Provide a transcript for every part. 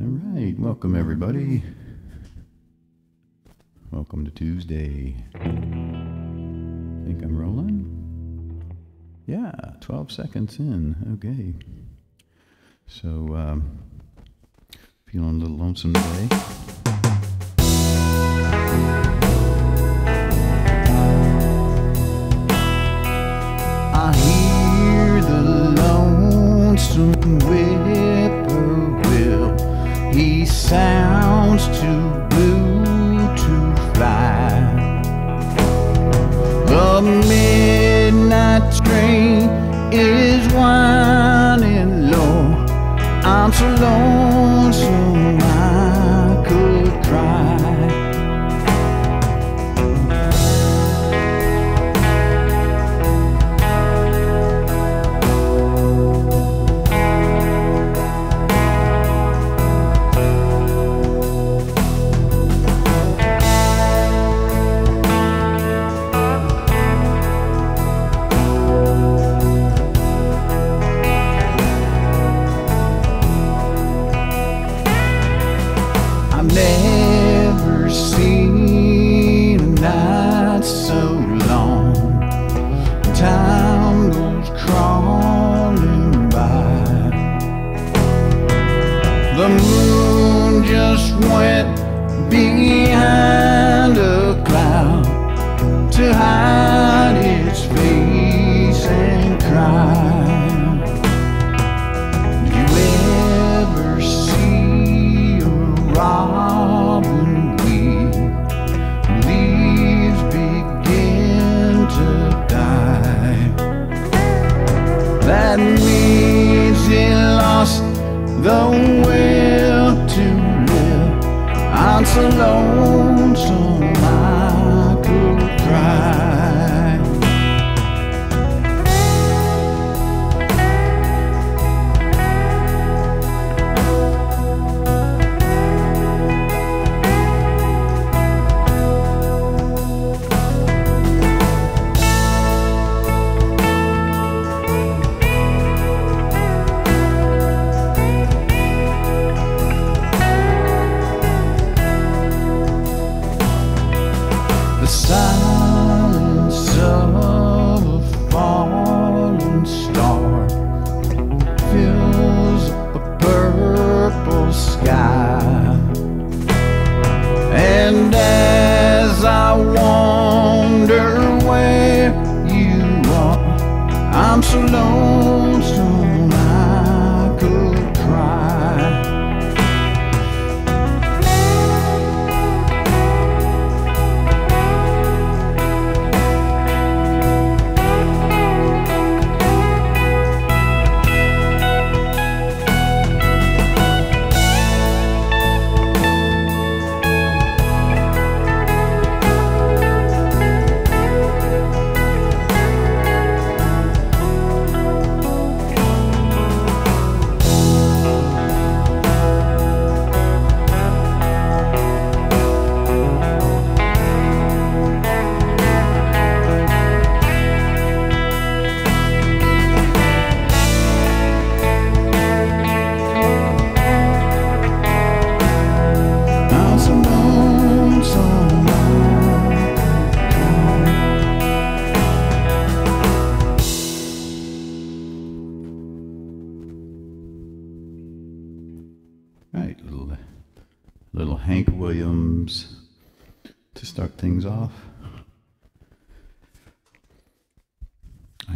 All right, welcome everybody. Welcome to Tuesday. I Think I'm rolling? Yeah, 12 seconds in. Okay. So, um, feeling a little lonesome today. I hear the lonesome whippoorwill. He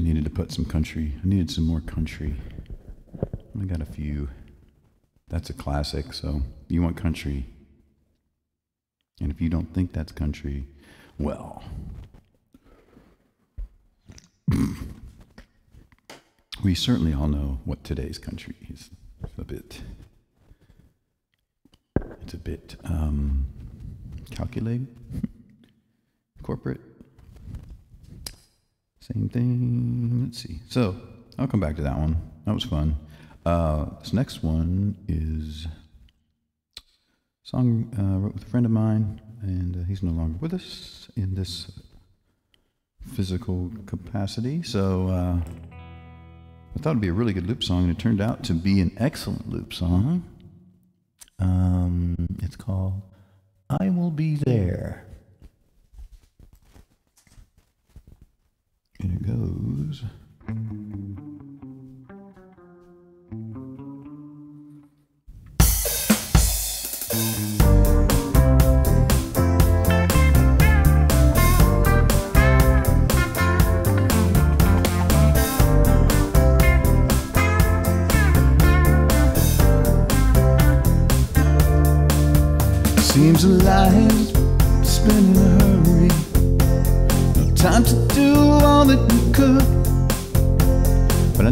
needed to put some country. I needed some more country. I got a few. That's a classic. So you want country, and if you don't think that's country, well, we certainly all know what today's country is. A bit. It's a bit um, calculated, Same thing. Let's see. So I'll come back to that one. That was fun. Uh, this next one is song uh, wrote with a friend of mine, and uh, he's no longer with us in this physical capacity. So uh, I thought it'd be a really good loop song, and it turned out to be an excellent loop song. Um, it's called "I Will Be There." goes.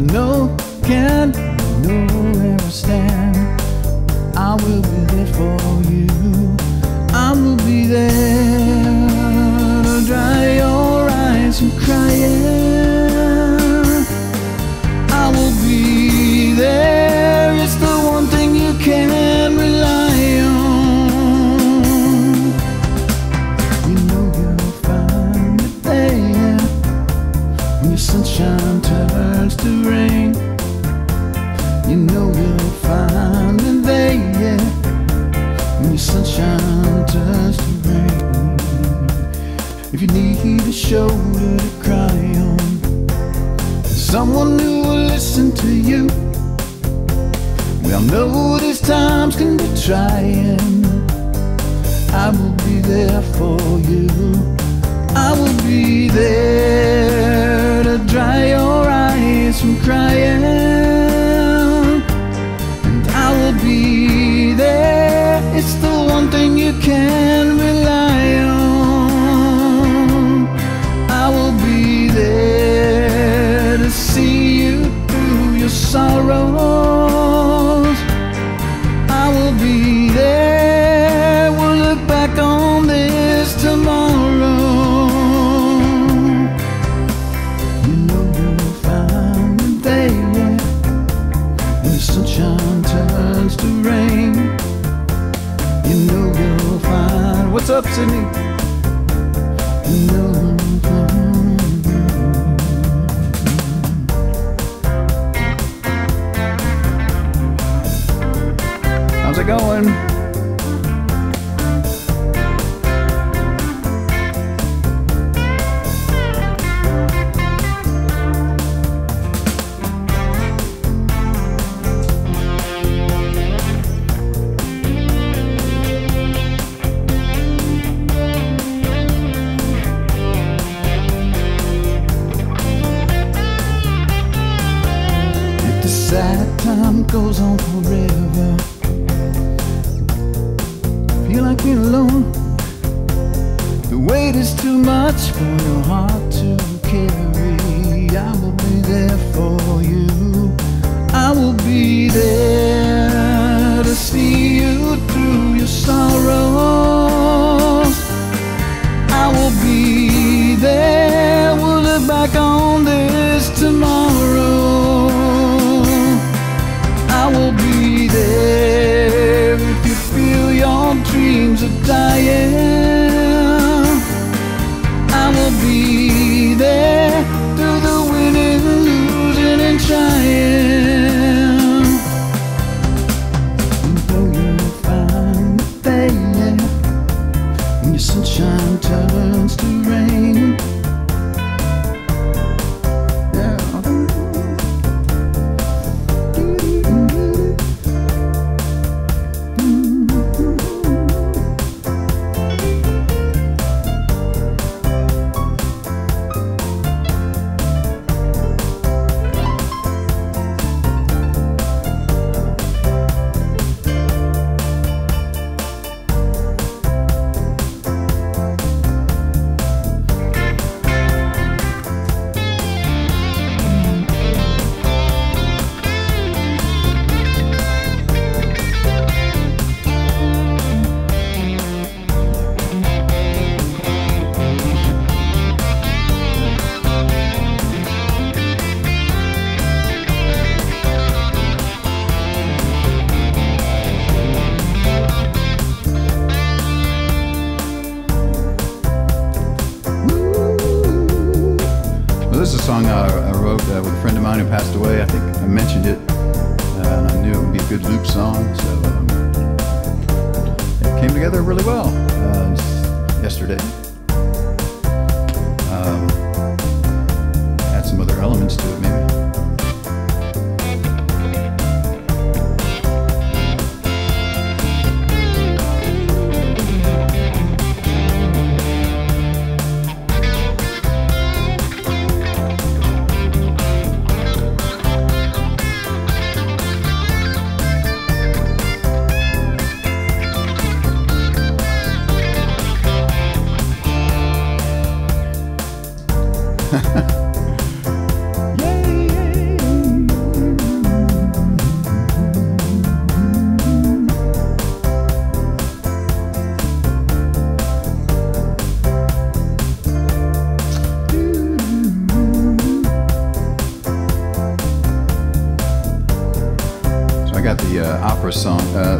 No can try. sorrows. I will be there. We'll look back on this tomorrow. I will be there if you feel your dreams are dying.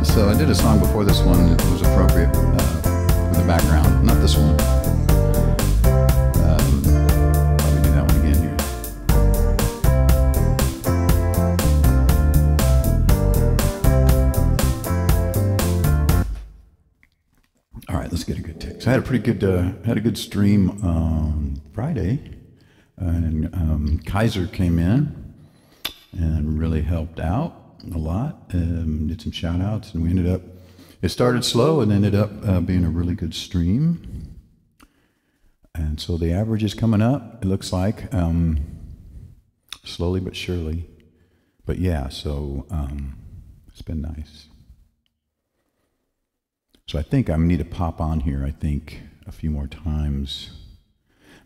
So I did a song before this one that was appropriate uh, for the background. Not this one. Um, probably do that one again here. All right, let's get a good take. So I had a pretty good uh, had a good stream on Friday, and um, Kaiser came in and really helped out a lot. Some shout outs, and we ended up. It started slow and ended up uh, being a really good stream. And so the average is coming up. It looks like um, slowly but surely. But yeah, so um, it's been nice. So I think I need to pop on here, I think, a few more times.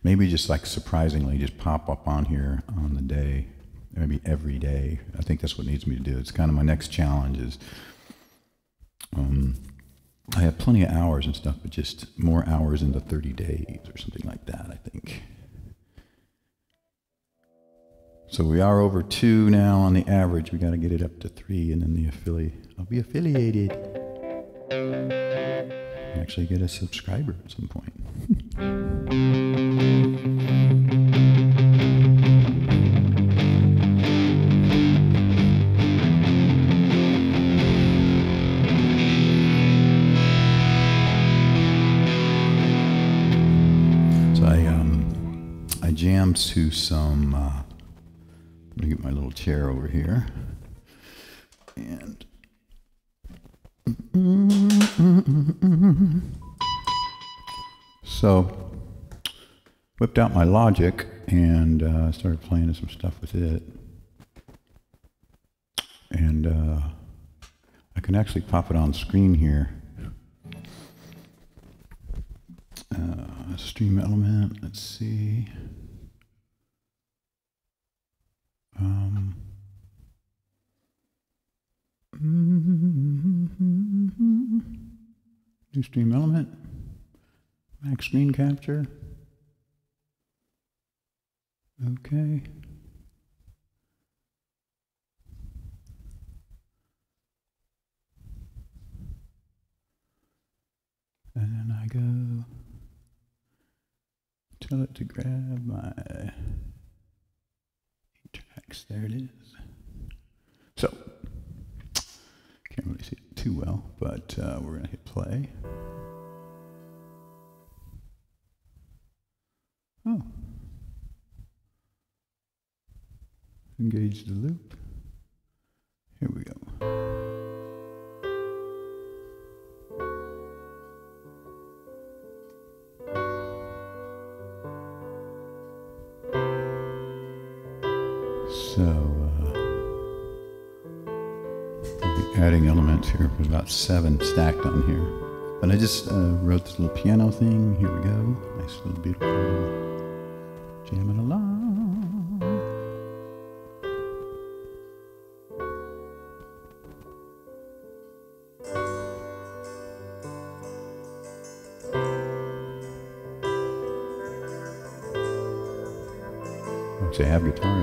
Maybe just like surprisingly, just pop up on here on the day, maybe every day. I think that's what needs me to do. It's kind of my next challenge is um, I have plenty of hours and stuff, but just more hours into 30 days or something like that, I think. So we are over two now on the average. We got to get it up to three, and then the affiliate. I'll be affiliated. Actually, get a subscriber at some point. To some. Uh, let me get my little chair over here, and so whipped out my Logic and uh, started playing some stuff with it, and uh, I can actually pop it on screen here. Uh, stream element. Let's see. Um, new stream element. Max screen capture. Okay. And then I go tell it to grab my There it is. So, can't really see it too well, but uh, we're going to hit play. Oh. Engage the loop. Here we go. So, uh, we'll be adding elements here. There's about seven stacked on here. But I just uh, wrote this little piano thing. Here we go. Nice little beautiful jamming along. I have guitar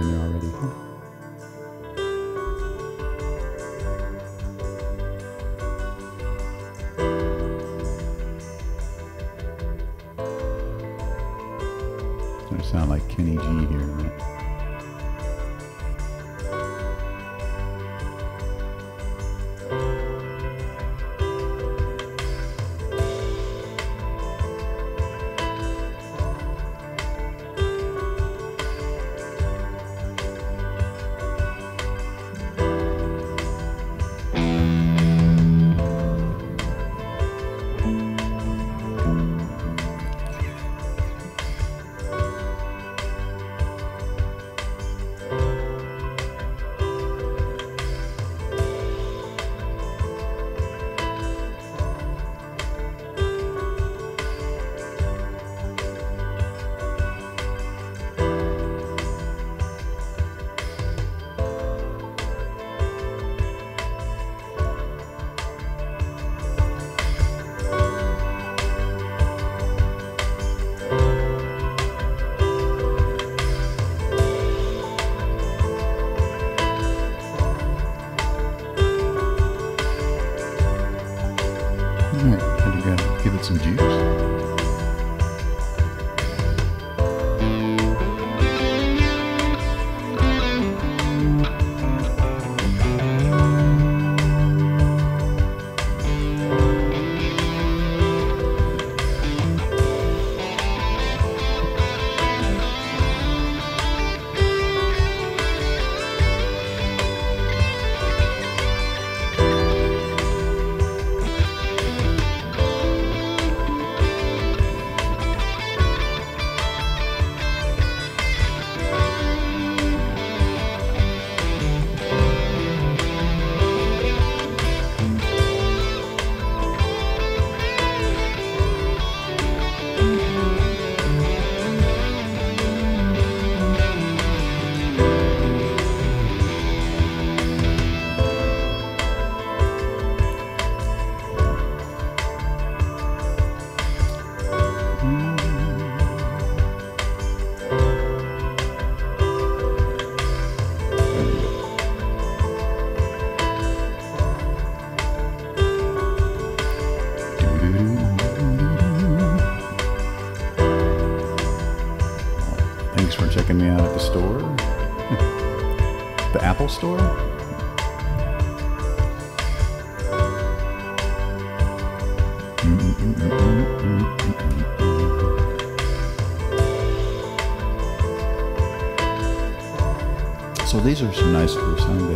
are some nice little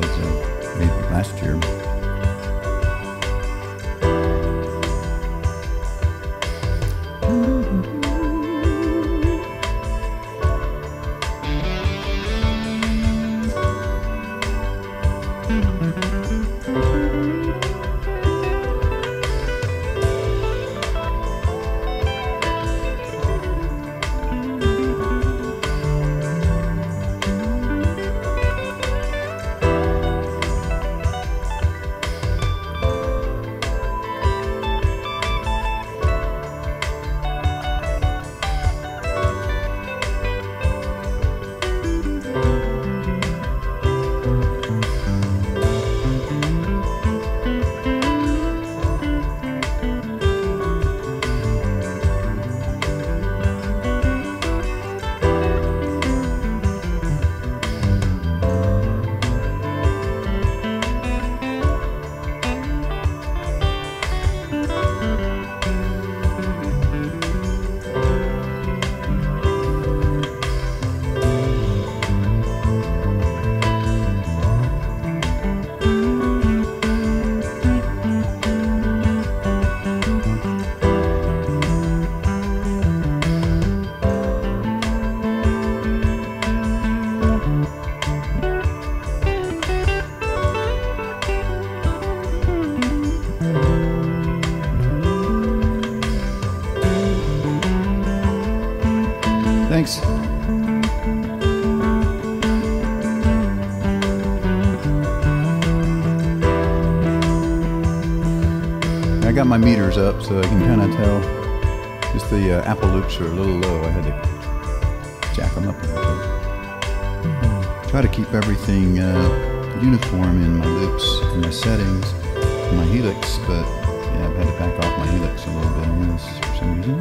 got my meters up so I can kind of tell. Just the uh, Apple loops are a little low. I had to jack them up a little bit. Try to keep everything uh, uniform in my loops and my settings, and my helix, but yeah, I've had to back off my helix a little bit on this for some reason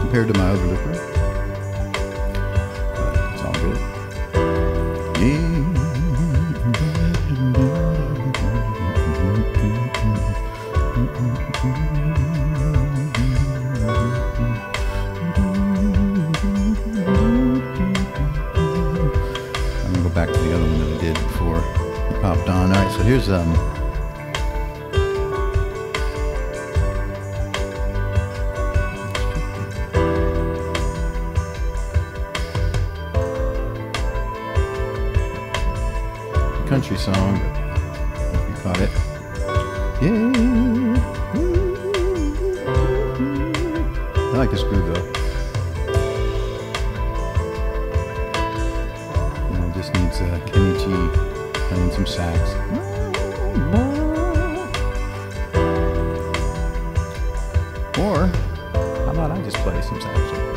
compared to my other looper. But it's all good. I'm here's um. Country song, you caught it. Yeah. I like this groove though. You know, just needs uh, Kenny G playing some sax. Or, how about I just play some sax?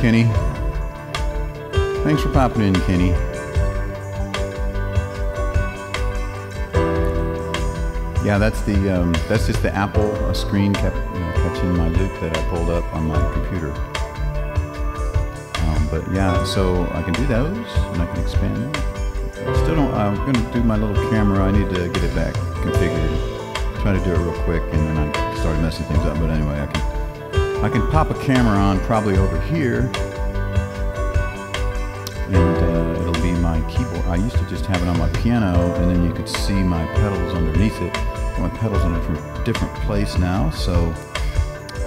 Kenny. Thanks for popping in, Kenny. Yeah, that's the um, that's just the Apple screen kept you know, catching my loop that I pulled up on my computer. Um, but yeah, so I can do those and I can expand still don't. I'm gonna do my little camera. I need to get it back configured. Try to do it real quick, and then I started messing things up. But anyway, I can I can pop a camera on probably over here, and uh, it'll be my keyboard. I used to just have it on my piano, and then you could see my pedals underneath it. My pedals are in a different, place now, so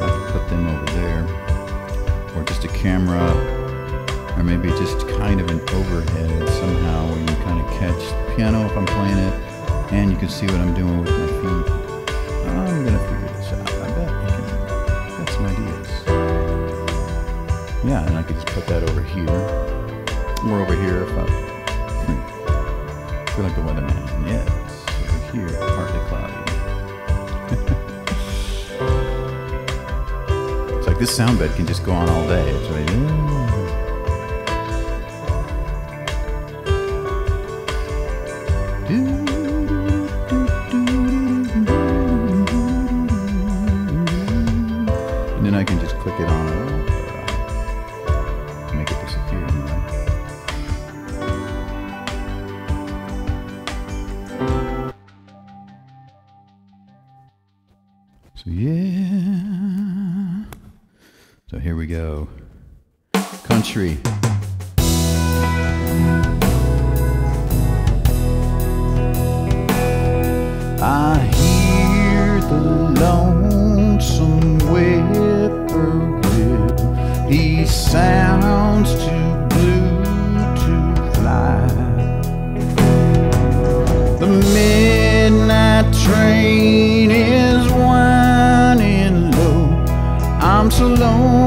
I can put them over there, or just a camera, or maybe just kind of an overhead somehow where you kind of catch the piano if I'm playing it, and you can see what I'm doing with my feet. I'm gonna I could just put that over here. Or over here if I hmm. feel like the weatherman. Yes, over here, partly cloudy. it's like this sound bed can just go on all day. It's like, sounds too blue to fly. The midnight train is winding low. I'm so lonesome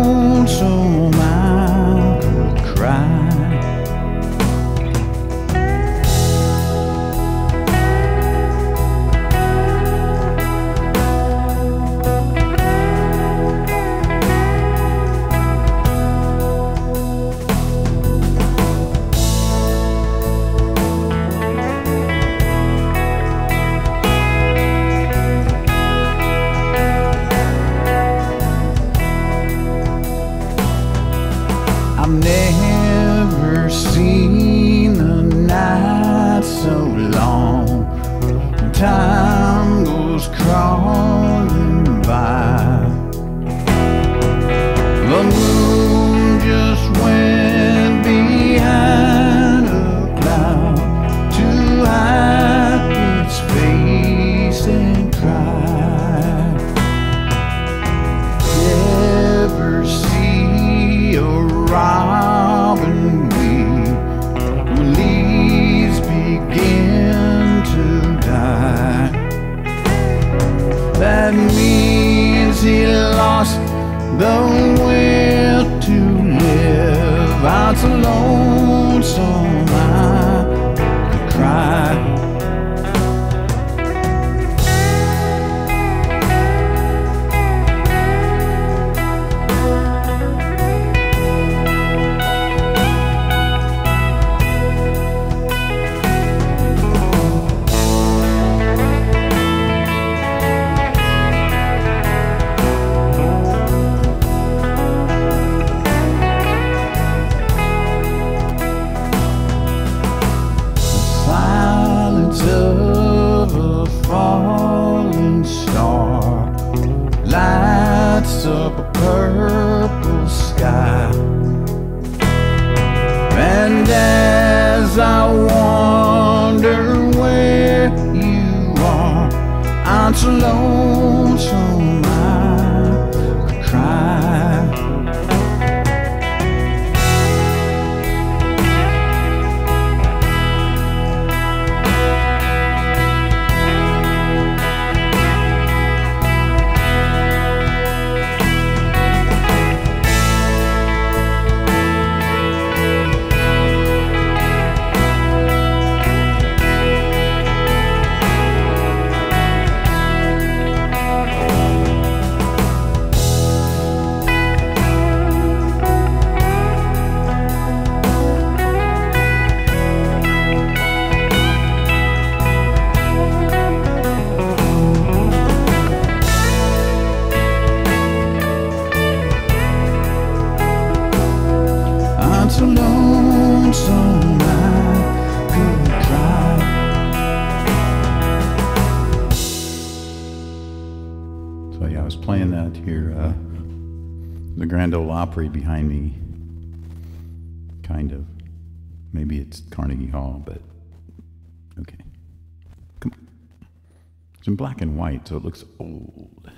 so it looks old.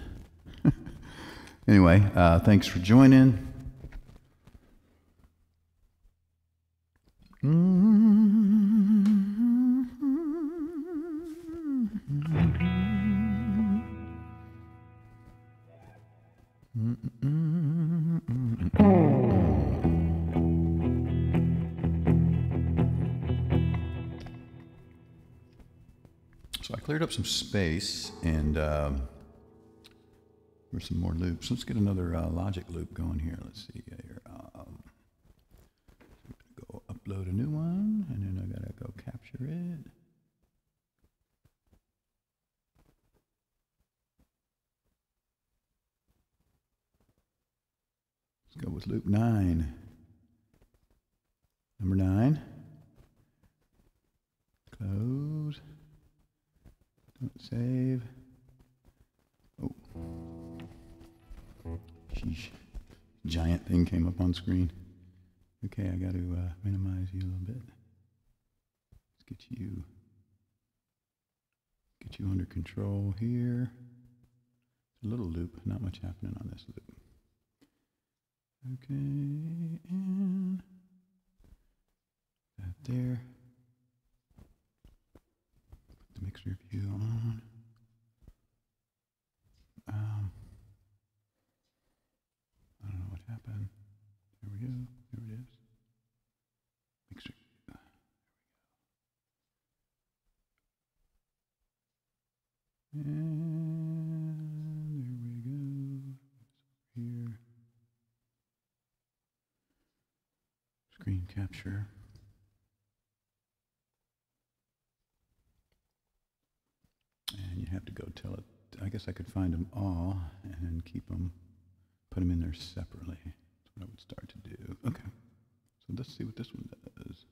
anyway, uh, thanks for joining. Up some space and um, there's some more loops. Let's get another uh, logic loop going here. Let's see here. Um, go upload a new one and then I gotta go capture it. Let's go with loop nine. Number nine. Close. Don't save. Oh. Sheesh. Giant thing came up on screen. Okay, I got to uh, minimize you a little bit. Let's get you get you under control here. A little loop, not much happening on this loop. Okay, and that there. The mixer view on. Um, I don't know what happened. There we go. There it is. Mixer. And there we go. Here. Screen capture. And tell it. I guess I could find them all and keep them, put them in there separately. That's what I would start to do. Okay. So let's see what this one does.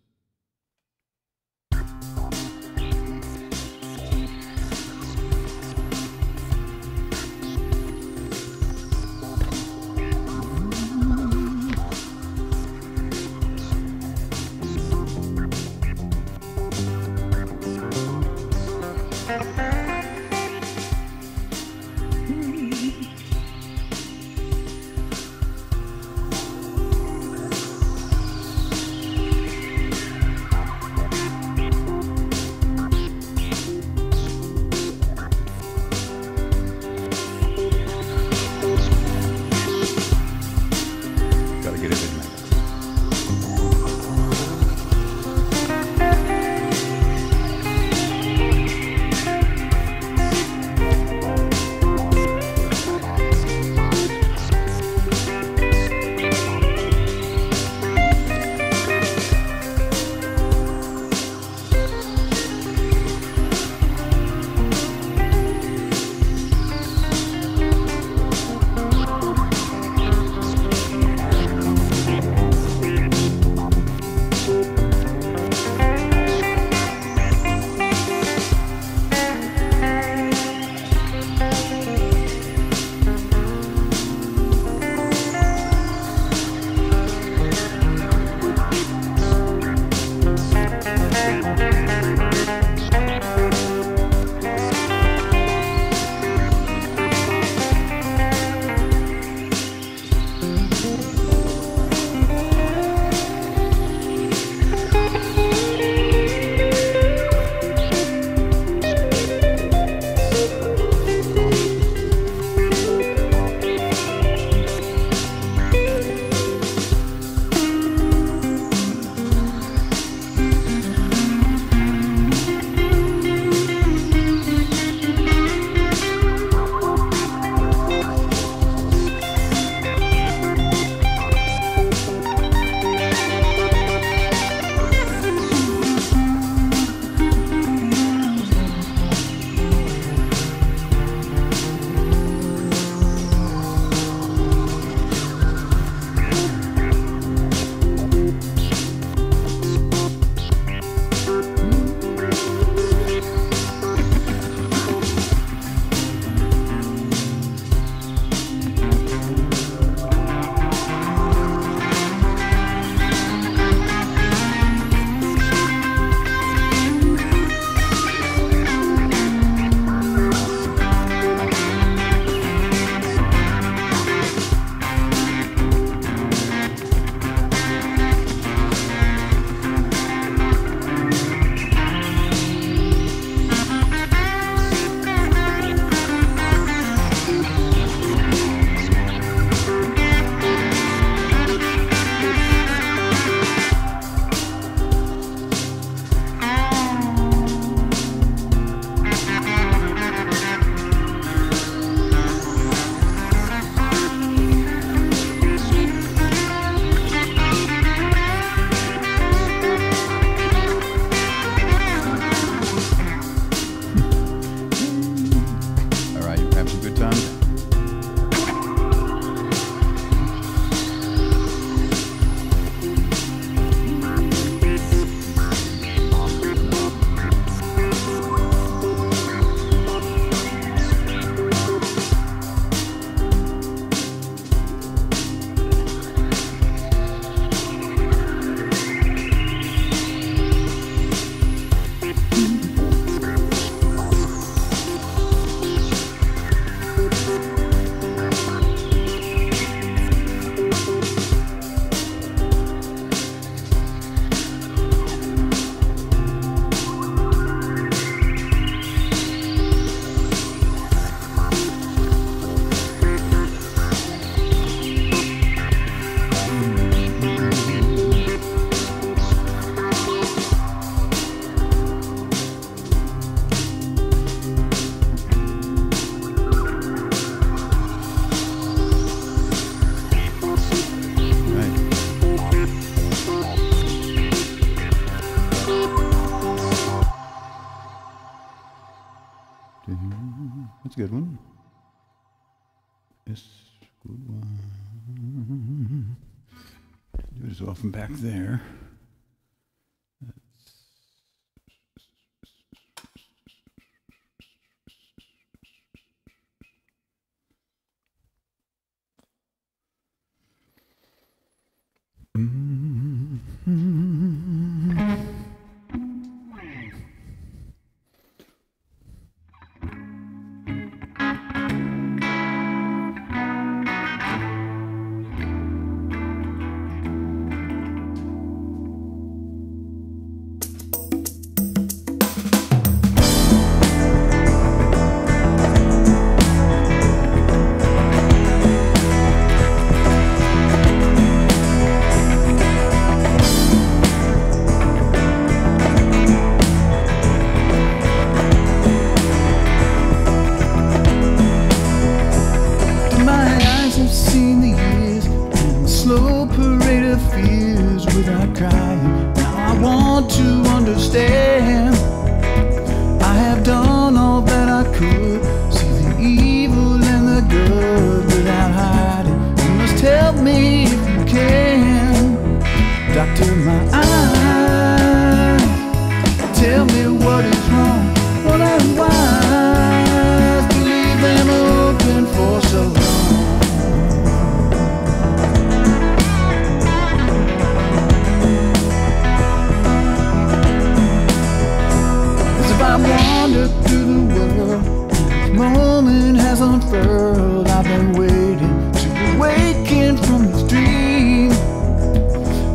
has unfurled, I've been waiting to awaken from this dream.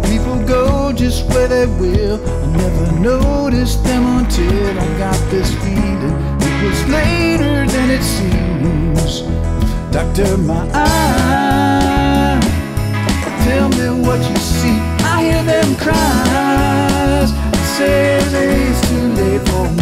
People go just where they will, I never noticed them until I got this feeling. It was later than it seems. Doctor, my eye, tell me what you see. I hear them cries. It it's too late for me.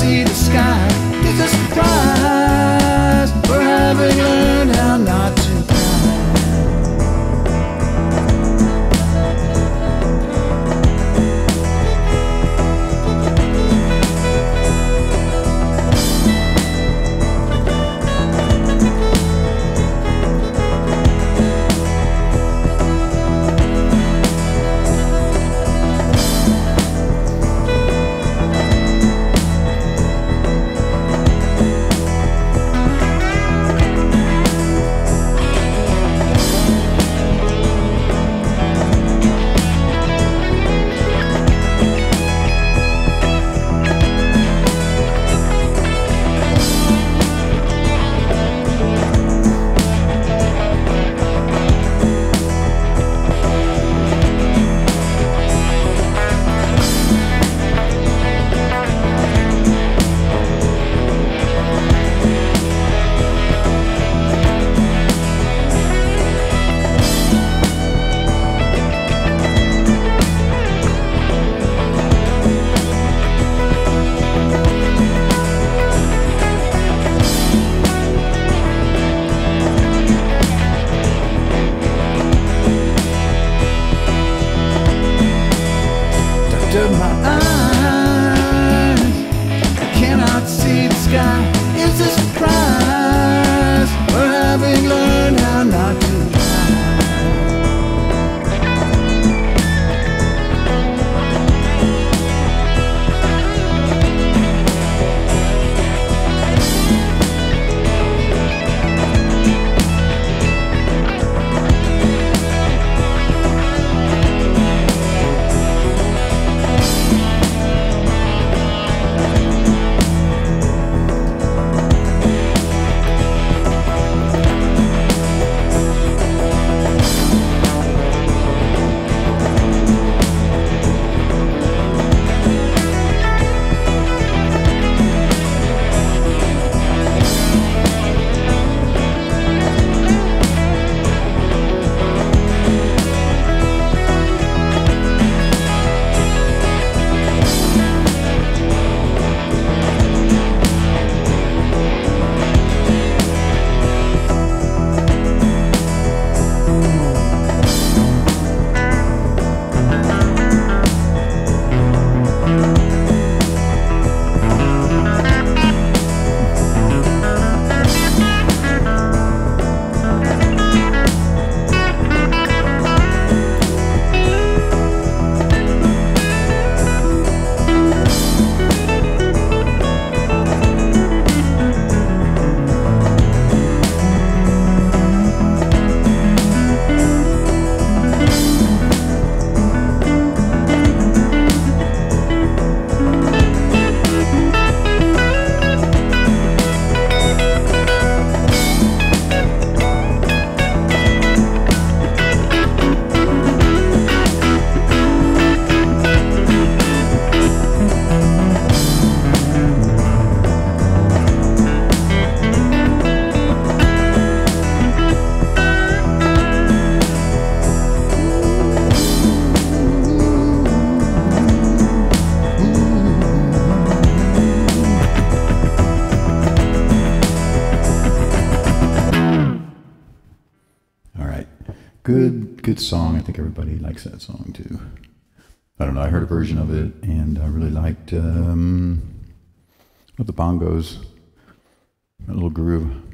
see the sky. It's a surprise. We're having a Good, song. I think everybody likes that song too. I don't know. I heard a version of it, and I really liked um, the bongos, that little groove.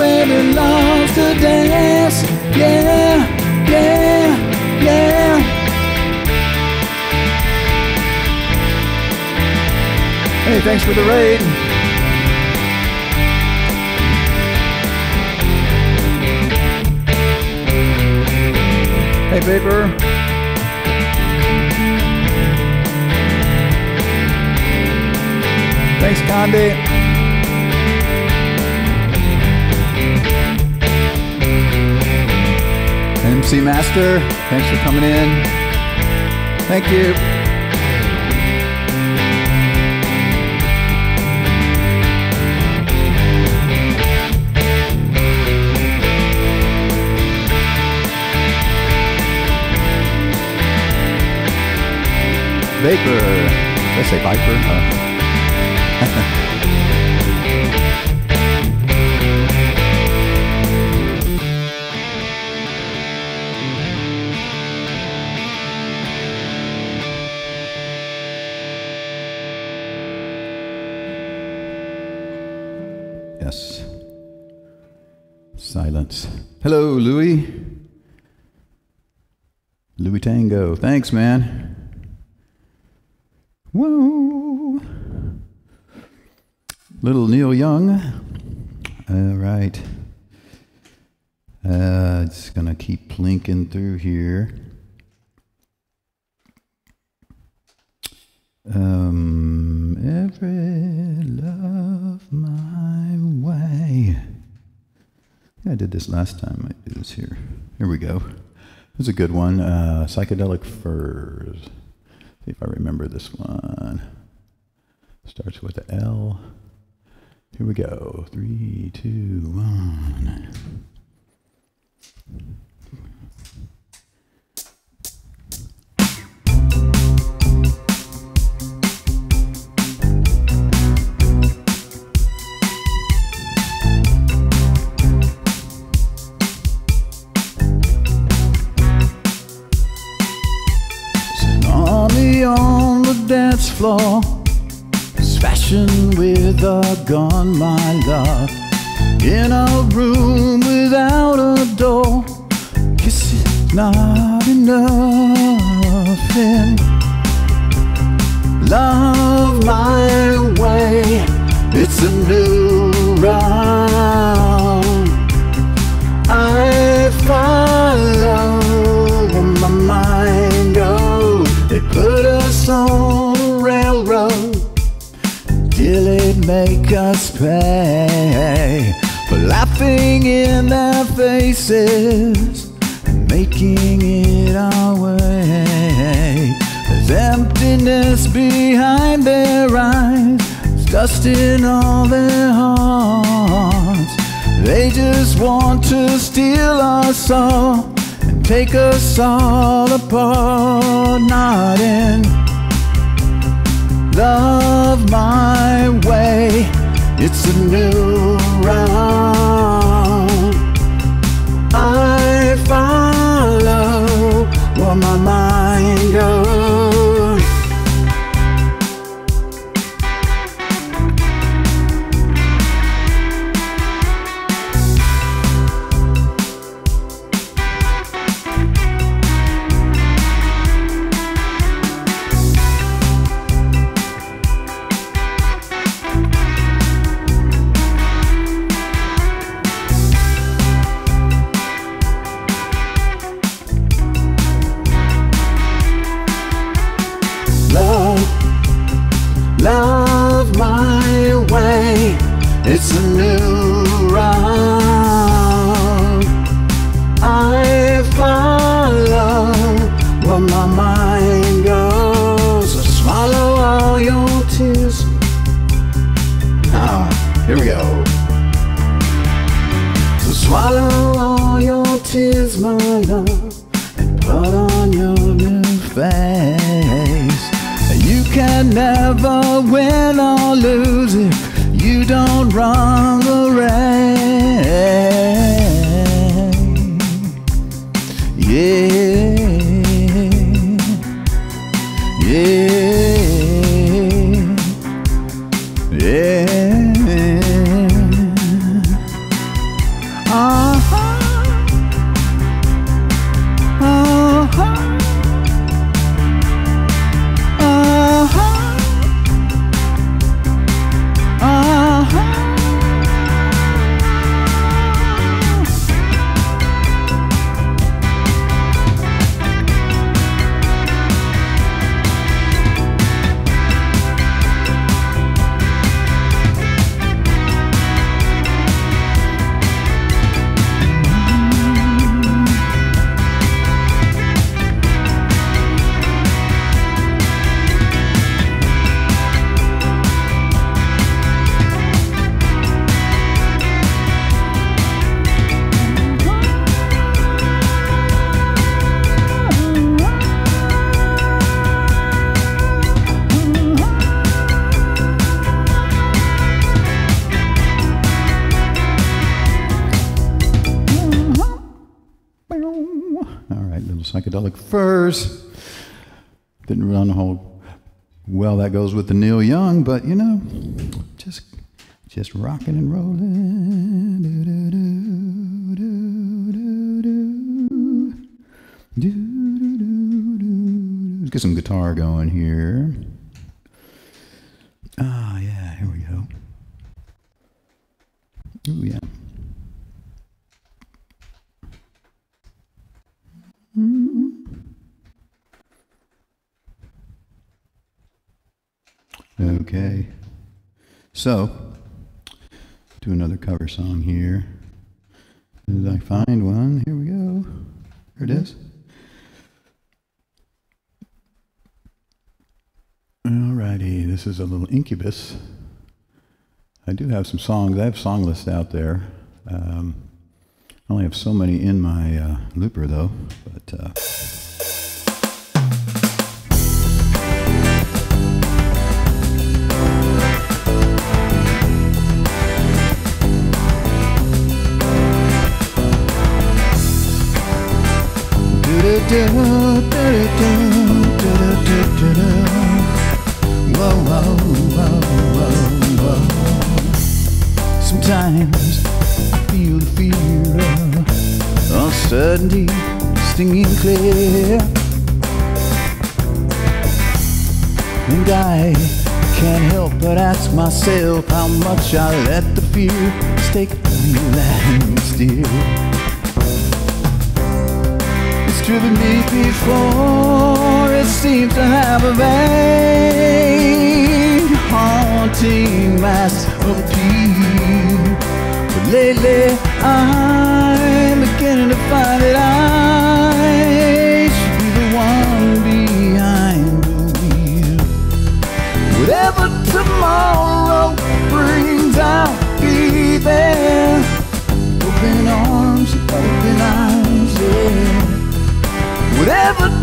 Baby loves to dance. Yeah, yeah, yeah. Hey, thanks for the raid. Hey, Vapor. Thanks, Condi. MC Master, thanks for coming in. Thank you. Vapor. Did I say Viper? Uh, Thanks, man. Whoa. Little Neil Young. All right. Uh, it's going to keep plinking through here. Um, every love my way. I did this last time. I do this here. Here we go. This is a good one. Uh, Psychedelic Furs. See if I remember this one. Starts with a L. Here we go. Three, two, one. on the dance floor. Smashing with a gun, my love In a room without a door. Kissing not enough and Love my way. It's a new round. I follow on railroad. Till it make us pay For laughing in their faces And making it our way. There's emptiness behind their eyes There's dust in all their hearts. They just want to steal our soul And take us all apart Not in love my way. It's a new round. I follow where my mind It's a new goes with the Neil Young, but you know, just just rocking and rolling. Do, do, do, do, do, do. Do, do, do, do. Let's get some guitar going here. Ah, oh, yeah, here we go. Oh, yeah. Mm-hmm. Okay. So, do another cover song here. Did I find one, here we go. Here it is. Alrighty, this is a little incubus. I do have some songs. I have song lists out there. Um, I only have so many in my uh, looper though, but. Uh, Sometimes I feel the fear of uncertainty stinging clear. And I can't help but ask myself how much I let the fear stake the wheel steer. Driven me before, it seems to have a vain, haunting mass appeal. But lately, I'm beginning to find that I should be the one behind the wheel. Whatever tomorrow brings, I'll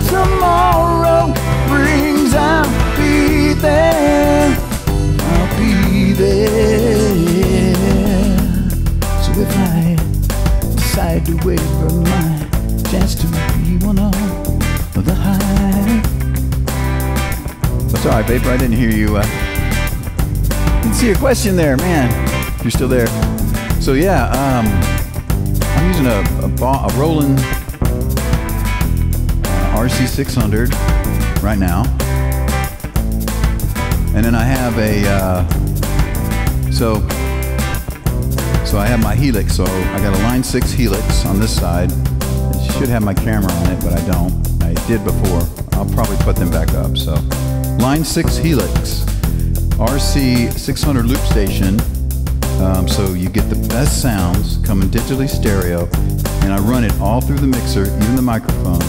tomorrow brings, I'll be there. I'll be there. So if I decide to wait for my chance to be one of the high. All right, Vapor. I didn't hear you. Uh, didn't see your question there, man. You're still there. So yeah, um, I'm using a, a, a Roland RC600 right now, and then I have a uh, so so I have my Helix. So I got a Line 6 Helix on this side. Should have my camera on it, but I don't. I did before. I'll probably put them back up. So Line 6 Helix, RC 600 loop station. Um, so you get the best sounds coming digitally stereo, and I run it all through the mixer, even the microphone,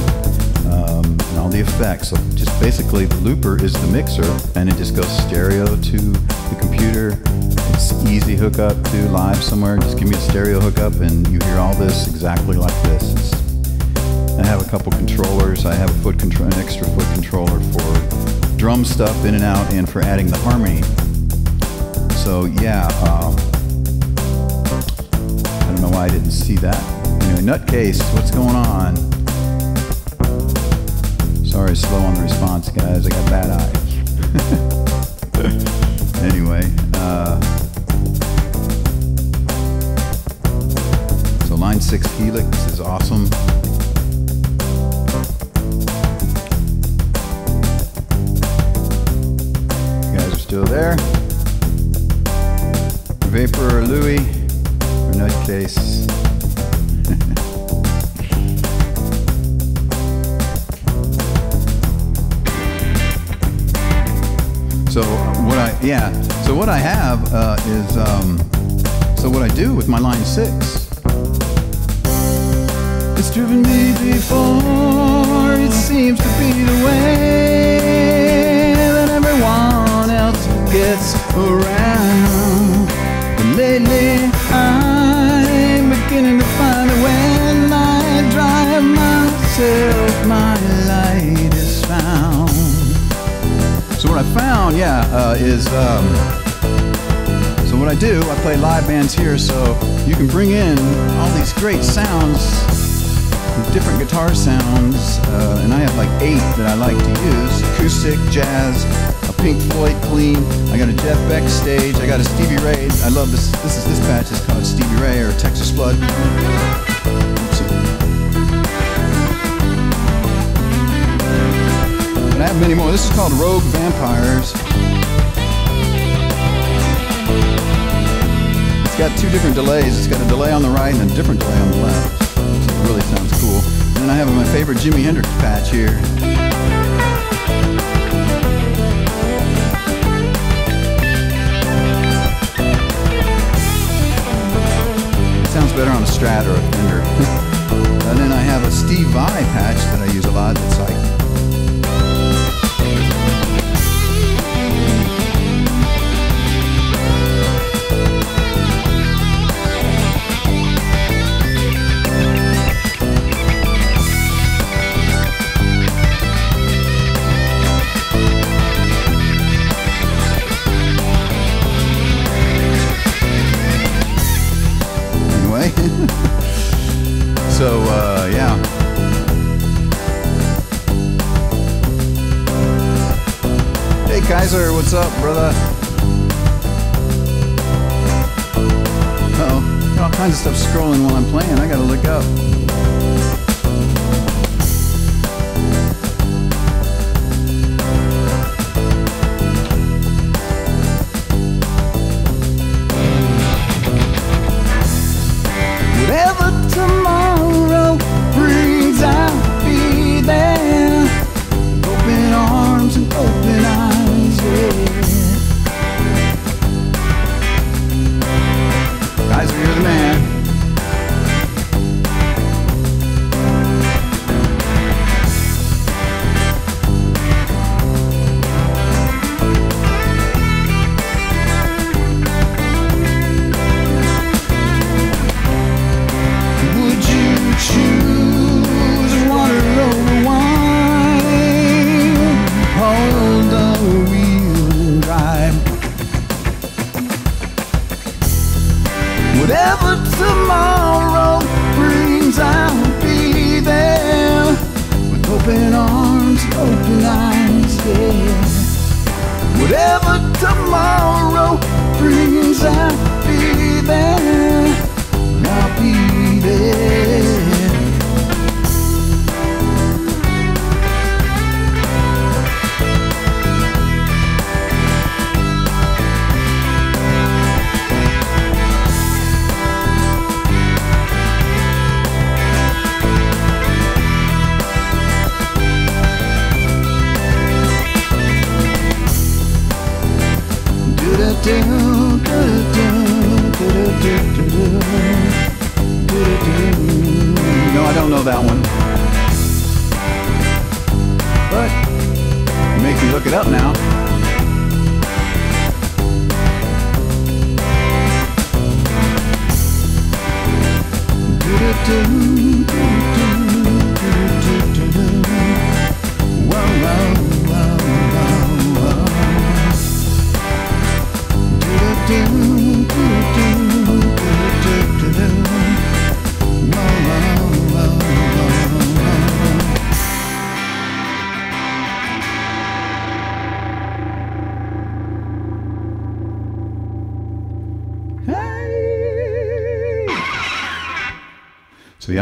the effects. So just basically, the looper is the mixer, and it just goes stereo to the computer. It's easy hookup to live somewhere. Just give me a stereo hookup, and you hear all this exactly like this. It's, I have a couple controllers. I have a foot control, an extra foot controller for drum stuff in and out, and for adding the harmony. So yeah, um, I don't know why I didn't see that. Anyway, Nutcase, what's going on? Sorry, slow on the response, guys. I got bad eyes. anyway, uh, so line six Helix is awesome. You guys are still there. Vapor or Louie or Nutcase. So what I yeah. So what I have uh, is um, so what I do with my line six. It's driven me before, it seems to be the way that everyone else gets around. But lately, I'm beginning to find I drive myself, my found, yeah, uh, is um, so what I do, I play live bands here, so you can bring in all these great sounds, different guitar sounds, uh, and I have like eight that I like to use: acoustic, jazz, a Pink Floyd clean. I got a Jeff Beck stage. I got a Stevie Ray. I love this. This is this patch is called Stevie Ray or Texas Flood. Many more. This is called Rogue Vampires. It's got two different delays. It's got a delay on the right and a different delay on the left. So it really sounds cool. And then I have my favorite Jimi Hendrix patch here. It sounds better on a Strat or a Fender. and then I have a Steve Vai patch that I use a lot. It's like Kaiser, what's up, brother? Uh-oh, all kinds of stuff scrolling while I'm playing. I gotta look up.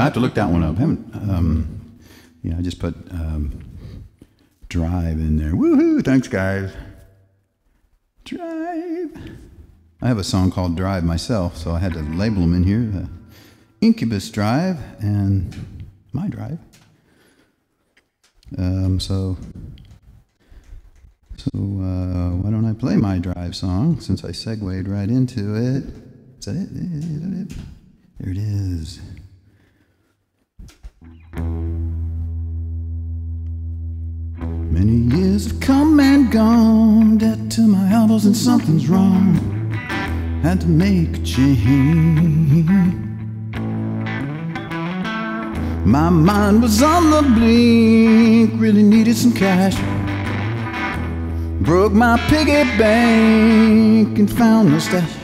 Have to look that one up. haven't um, yeah, I just put um, drive in there. Woohoo! Thanks, guys. Drive. I have a song called Drive myself, so I had to label them in here. Incubus Drive and my Drive. Um, so, so uh, why don't I play my Drive song since I segued right into it? Is that it? Something's wrong. Had to make change. My mind was on the blink, really needed some cash. Broke my piggy bank and found no stash.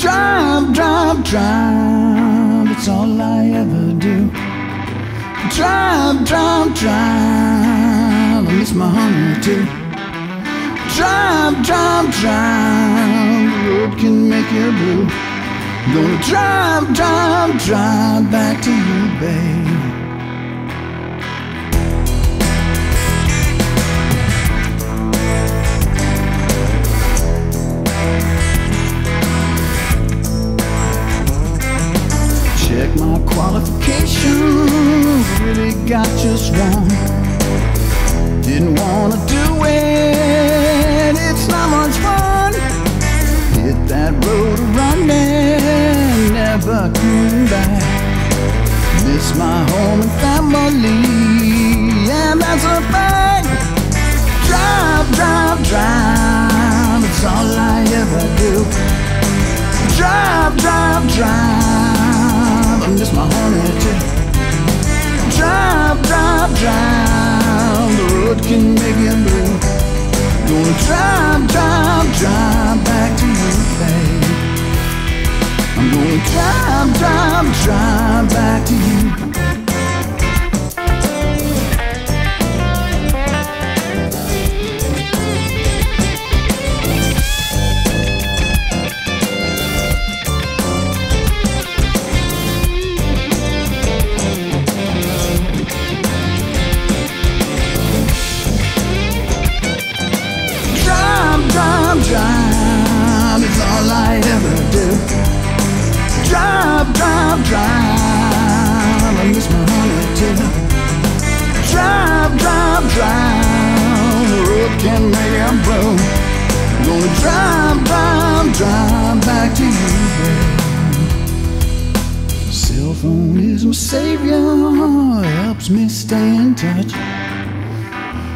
Drive, drive, drive, it's all I ever do. Drive, drive, drive. I miss my honey too. Drive, drive, drive. The road can make you blue. Gonna drive, drive, drive back to you, babe. Check my qualifications, really got just one. Didn't wanna do it, much fun. Hit that road running, never coming back. Miss my home and family, and that's a fact. Drive, drive, drive, it's all I ever do. Drive, drive, drive. I miss my honey too. Drive, drive, drive. The road can make you blue. I'm gonna drive, drive, drive back to you, babe. I'm gonna drive, drive, drive back to you. Drive, drive, I miss my honey too. Drive, drive, drive, the road can make a blow. I'm gonna drive, drive, drive back to you. Cell phone is my savior, helps me stay in touch.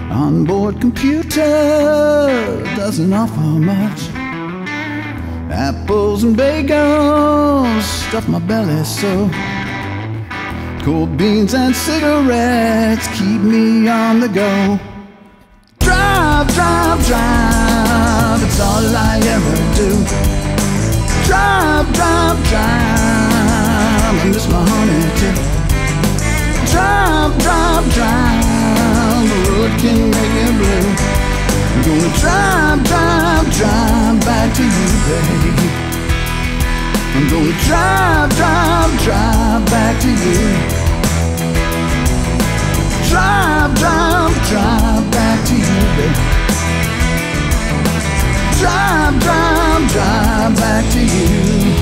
Onboard computer doesn't offer much. Apples and bagels stuff my belly so. Cold beans and cigarettes keep me on the go. Drive, drive, drive, it's all I ever do. Drive, drive, drive, I miss my honey too. Drive, drive, drive, the road can make it blue. I'm gonna drive, drive, drive back to you, baby. I'm gonna drive, drive, drive back to you. Drive, drive, drive back to you, baby. Drive, drive, drive back to you.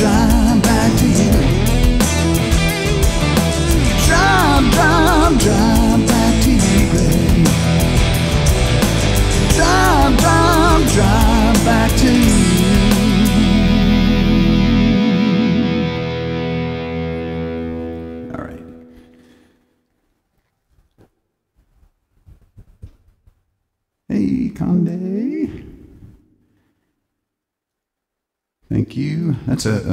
Drive,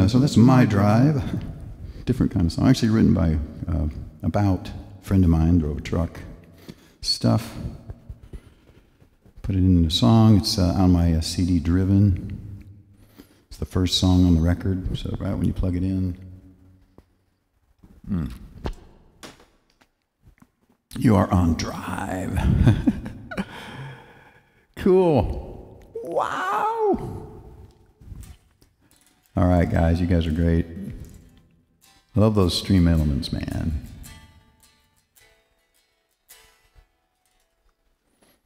uh, so that's my drive. Different kind of song. Actually written by uh, about a friend of mine drove a truck. Stuff. Put it in a song. It's uh, on my uh, CD Driven. It's the first song on the record. So right when you plug it in, you are on drive. cool. Wow. All right, guys, you guys are great. I love those stream elements, man.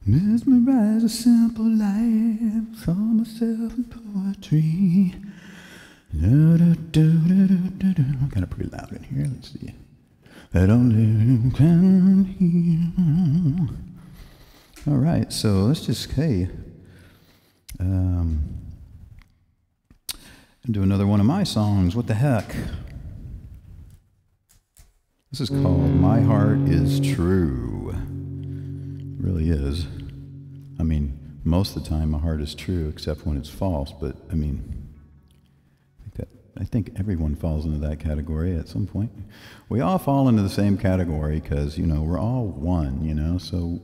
Mesmerize a simple life, saw myself in poetry. Da, da, da, da. Kind of pretty loud in here. Let's see. That only can hear. All right, so let's just hey, um, do another one of my songs. What the heck? This is called "My Heart Is True." It really is. I mean, most of the time, my heart is true, except when it's false. But I mean, I think, that, I think everyone falls into that category at some point. We all fall into the same category because you know we're all one. You know, so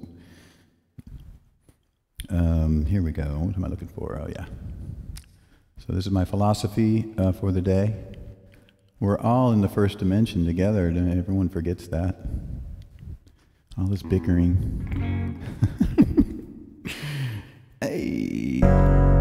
um, here we go. What am I looking for? Oh yeah. So this is my philosophy uh, for the day. We're all in the first dimension together. Everyone forgets that. All this bickering. hey.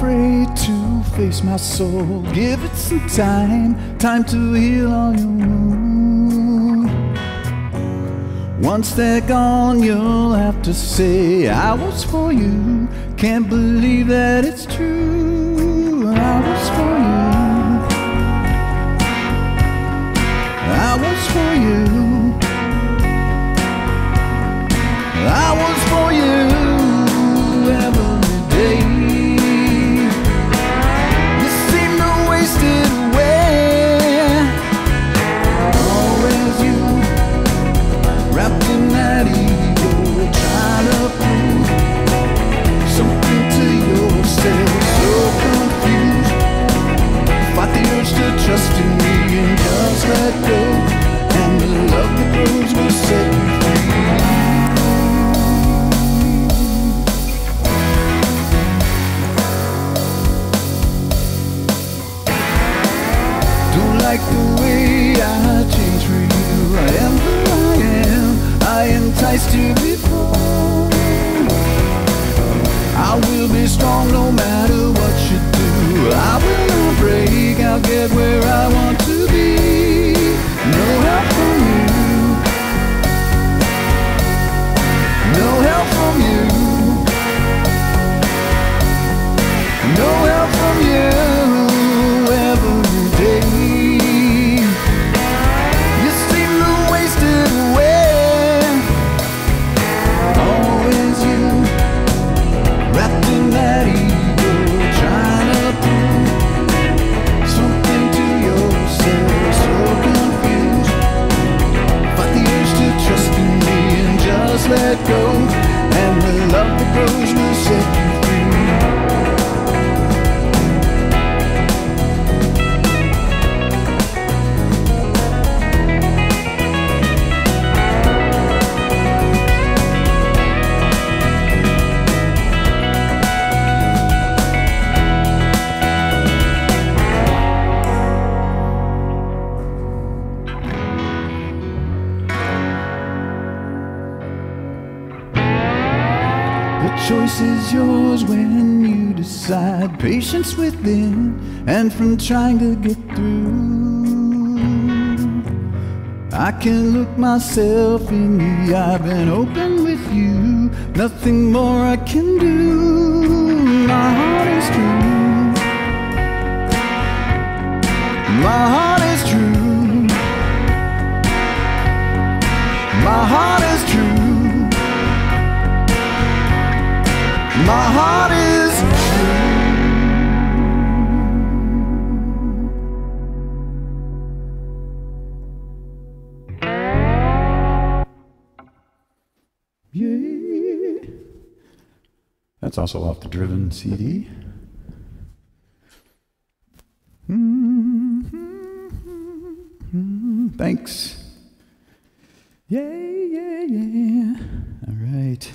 Afraid to face my soul. Give it some time, time to heal all your wounds. Once they're gone, you'll have to say, I was for you. Can't believe that it's true. placed here before. I will be strong no matter what you do. I will not break. I'll get where I want choice is yours when you decide. Patience within and from trying to get through. I can look myself in the eye, been open with you. Nothing more I can do. My heart is true. My heart is true. My heart is true. My heart is. Yeah. That's also off the Driven CD. Mm-hmm. Thanks. Yeah, yeah, yeah. All right.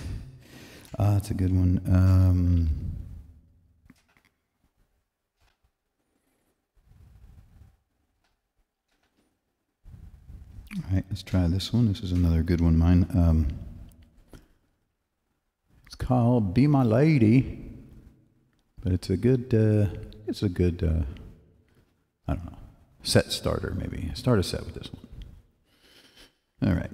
Ah, that's a good one. Um, all right, let's try this one. This is another good one, mine. Um, it's called "Be My Lady," but it's a good. Uh, it's a good. Uh, I don't know. Set starter, maybe. Start a set with this one. All right.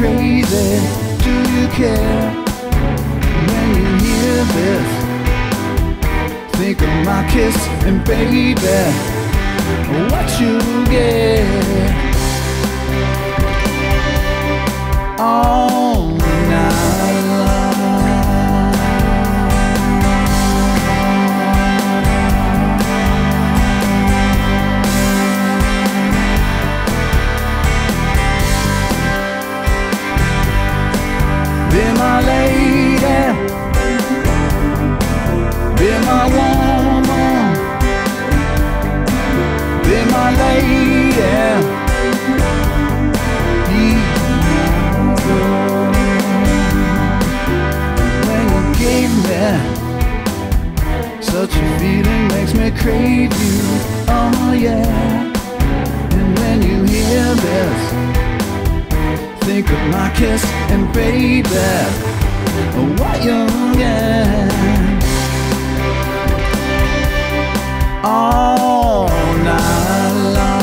Crazy. Do you care when you hear this? Think of my kiss and baby, what you get all my lady. Be my woman, be my lady. When you gave me such a feeling, makes me crave you. Oh yeah. And when you hear this, think of my kiss and baby, what you get all night long.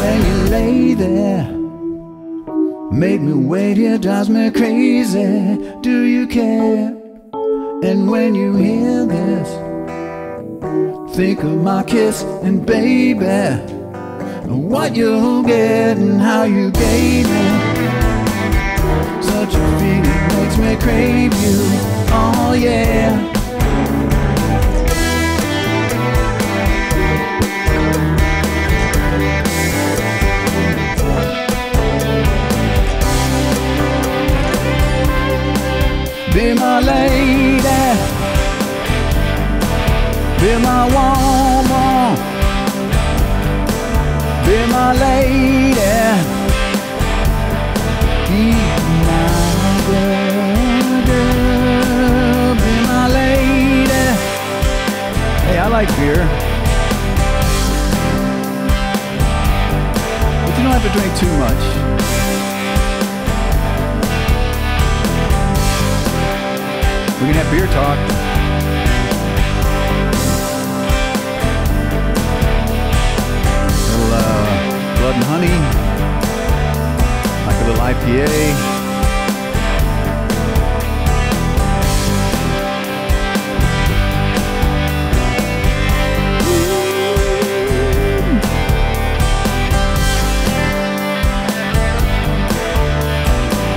When you lay there, make me wait here, drives me crazy. Do you care? And when you hear this, Think of my kiss and baby, what you'll get and how you gave me. Such a feeling makes me crave you. Oh yeah. Be my lady. Be my woman, be my lady, be my girl, be my lady. Hey, I like beer. But you don't have to drink too much. We can have beer talk. A little uh, blood and honey, like a little IPA.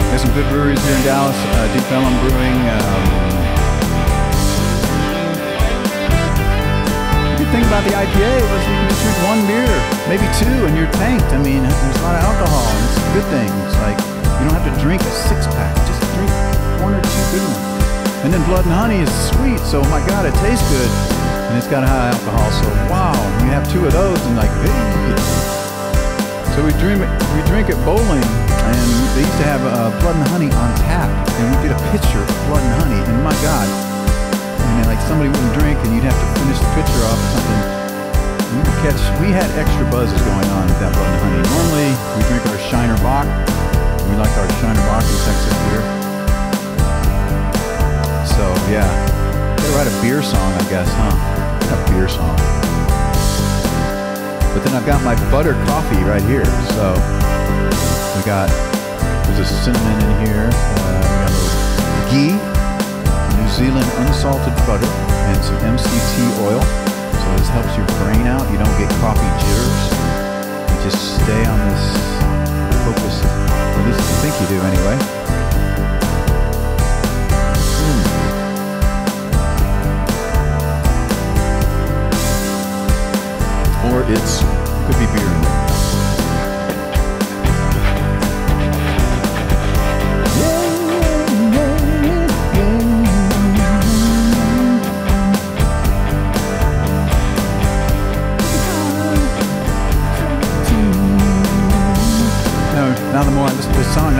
There's some good breweries here in Dallas. Uh, Deep Ellum Brewing, um, thing about the IPA was you can just drink one beer, maybe two, and you're tanked. I mean, there's a lot of alcohol, and it's a good thing. It's like you don't have to drink a six pack; just drink one or two good ones. And then Blood and Honey is sweet, so my God, it tastes good, and it's got high alcohol. So wow, you have two of those, and like, hey. So we drink it, we drink at bowling, and they used to have uh, blood and honey on tap, and we get a pitcher of blood and honey, and my God, like somebody wouldn't drink, and you'd have to finish the pitcher off or something. You would catch. We had extra buzzes going on with that blood and honey. Normally, we drink our Shiner Bock. We like our Shiner Bock in Texas beer. So yeah, gotta write a beer song, I guess, huh? A beer song. But then I've got my butter coffee right here. So we got there's a cinnamon in here. Uh, we got a little ghee, Zealand unsalted butter, and some MCT oil. So this helps your brain out. You don't get coffee jitters. You just stay on this focus. At least I think you do anyway. Hmm. Or it's could be beer in there.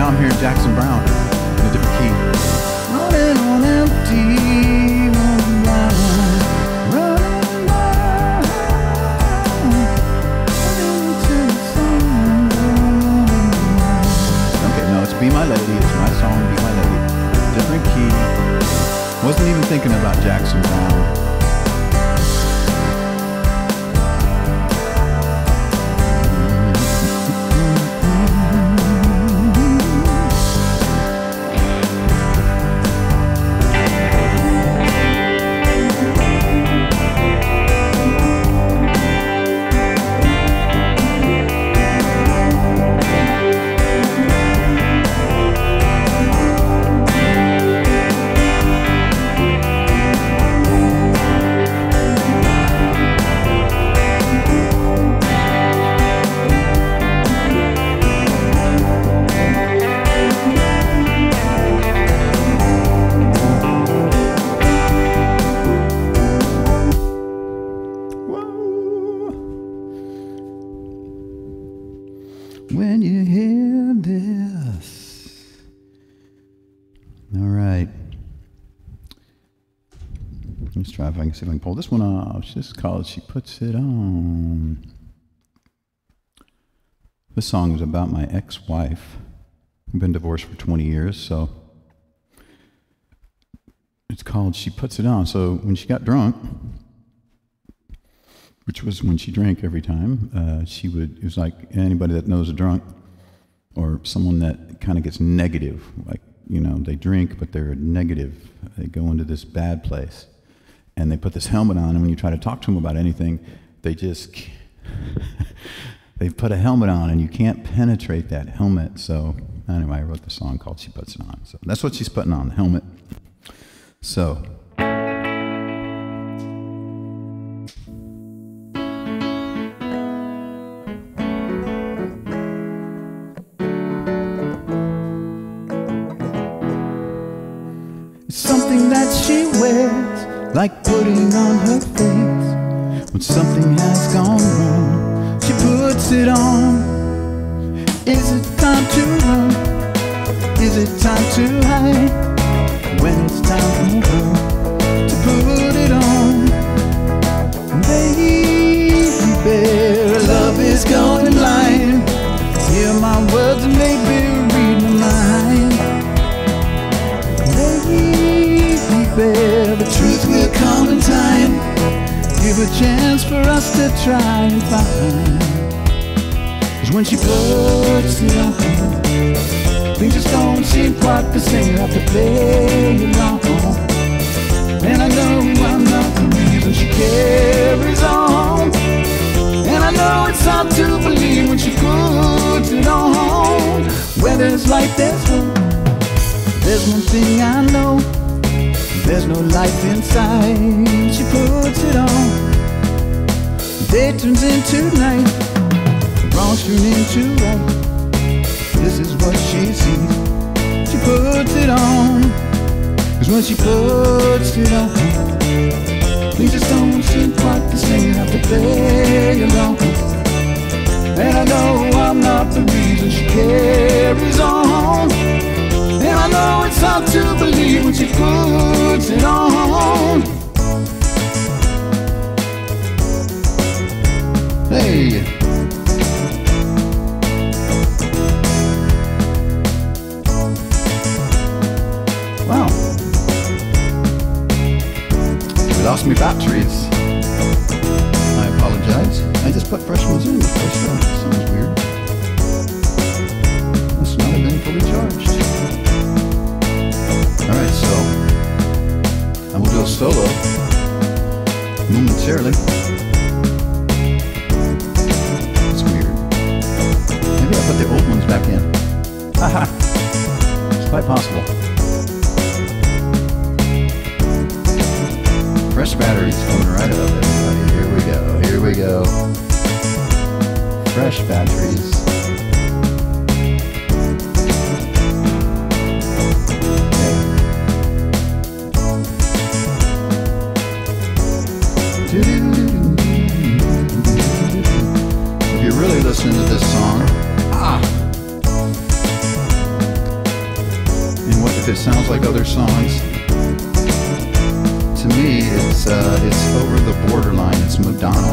Listen to this I can I this one off. It's just called She Puts It On. This song is about my ex wife. We've been divorced for 20 years, so it's called She Puts It On. So when she got drunk, which was when she drank every time. Uh, she would, it was like anybody that knows a drunk or someone that kind of gets negative, like, you know, they drink, but they're negative. They go into this bad place and they put this helmet on, and when you try to talk to them about anything, they just, they've put a helmet on and you can't penetrate that helmet. So, anyway, I wrote the song called She Puts It On. So, that's what she's putting on, the helmet. So, like putting on her face. When something has gone wrong, she puts it on. Is it time to run? Is it time to hide? When it's time for Give a chance for us to try and find. Cause when she puts it on, things just don't seem quite the same. You have to play along. And I know I'm not the reason she carries on. And I know it's hard to believe when she puts it on. Where there's light, there's hope. There's one thing I know. There's no life inside. She puts it on. Day turns into night. Wrong turn into right. This is what she sees. She puts it on. Cause when she puts it on, things just don't seem quite the same. You have to play along. And I know I'm not the reason she carries on. I know it's hard to believe when she puts it on. Hey. Wow. We lost me batteries. I apologize. I just put fresh ones in. Sounds weird. A solo momentarily. It's weird. Maybe I put the old ones back in. Haha. It's quite possible. Fresh batteries coming right up, everybody. Here we go. Here we go. Fresh batteries. Sounds like other songs? To me, it's uh, it's over the borderline. It's Madonna.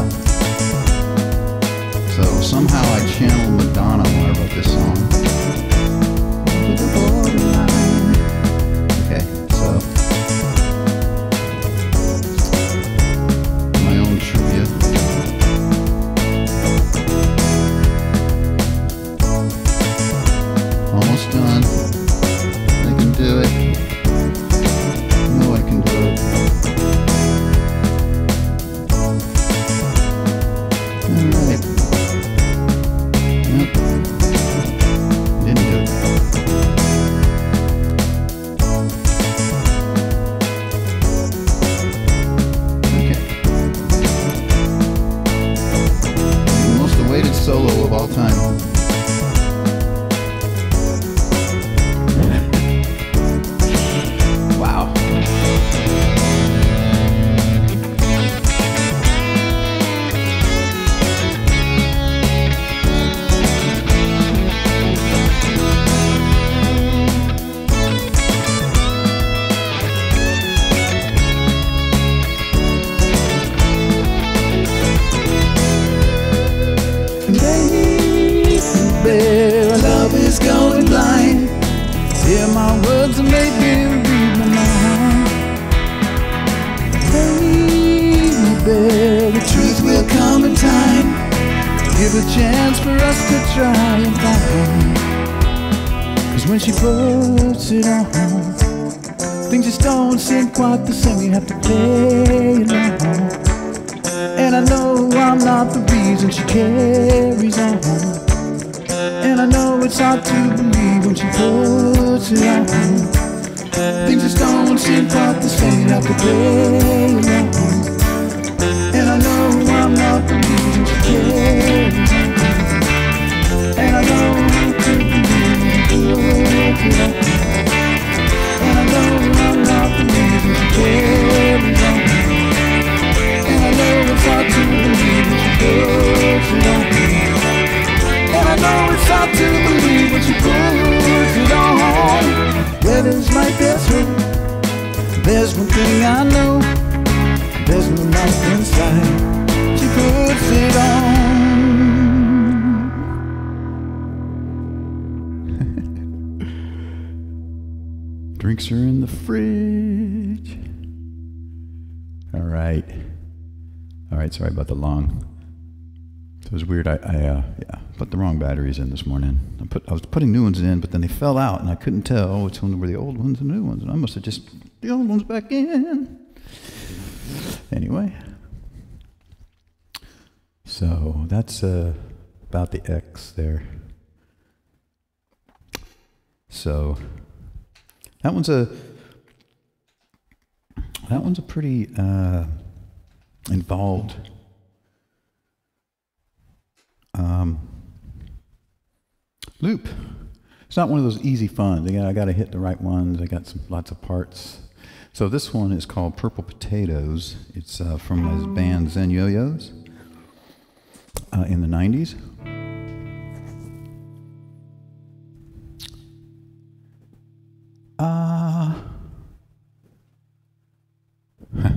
This morning. I put I was putting new ones in, but then they fell out, and I couldn't tell which ones were the old ones and the new ones. And I must have just the old ones back in. Anyway, so that's uh, about the X there. So that one's a that one's a pretty uh, involved um, loop. It's not one of those easy funs. Again, I got to hit the right ones. I got some lots of parts. So this one is called Purple Potatoes. It's uh, from his band Zen Yo-Yos uh, in the 90s. Uh,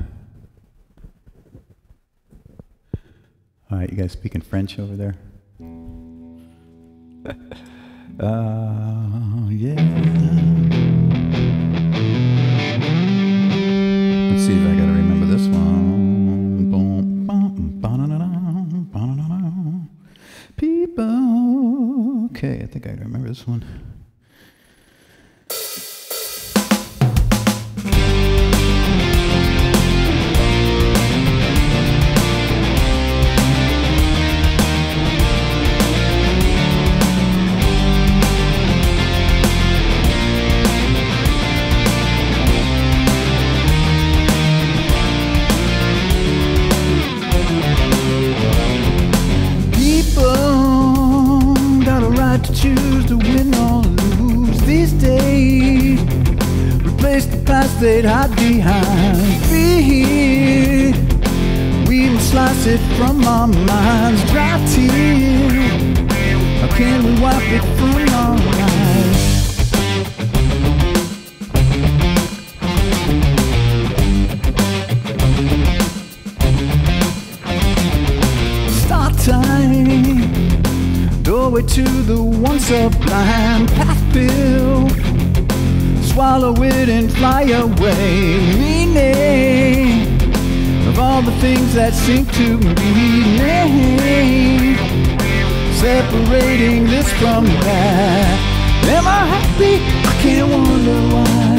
All right, you guys speaking French over there? uh, yeah. Let's see if I gotta remember this one. People. Okay, I think I remember this one. They'd hide behind fear. We must slice it from our minds, dry tears. How can we wipe it from our eyes? Start time. Doorway to the one sublime path pill. Swallow it and fly away. Meaning of all the things that seem to me, meaning. Separating this from that. Am I happy? I can't wonder why.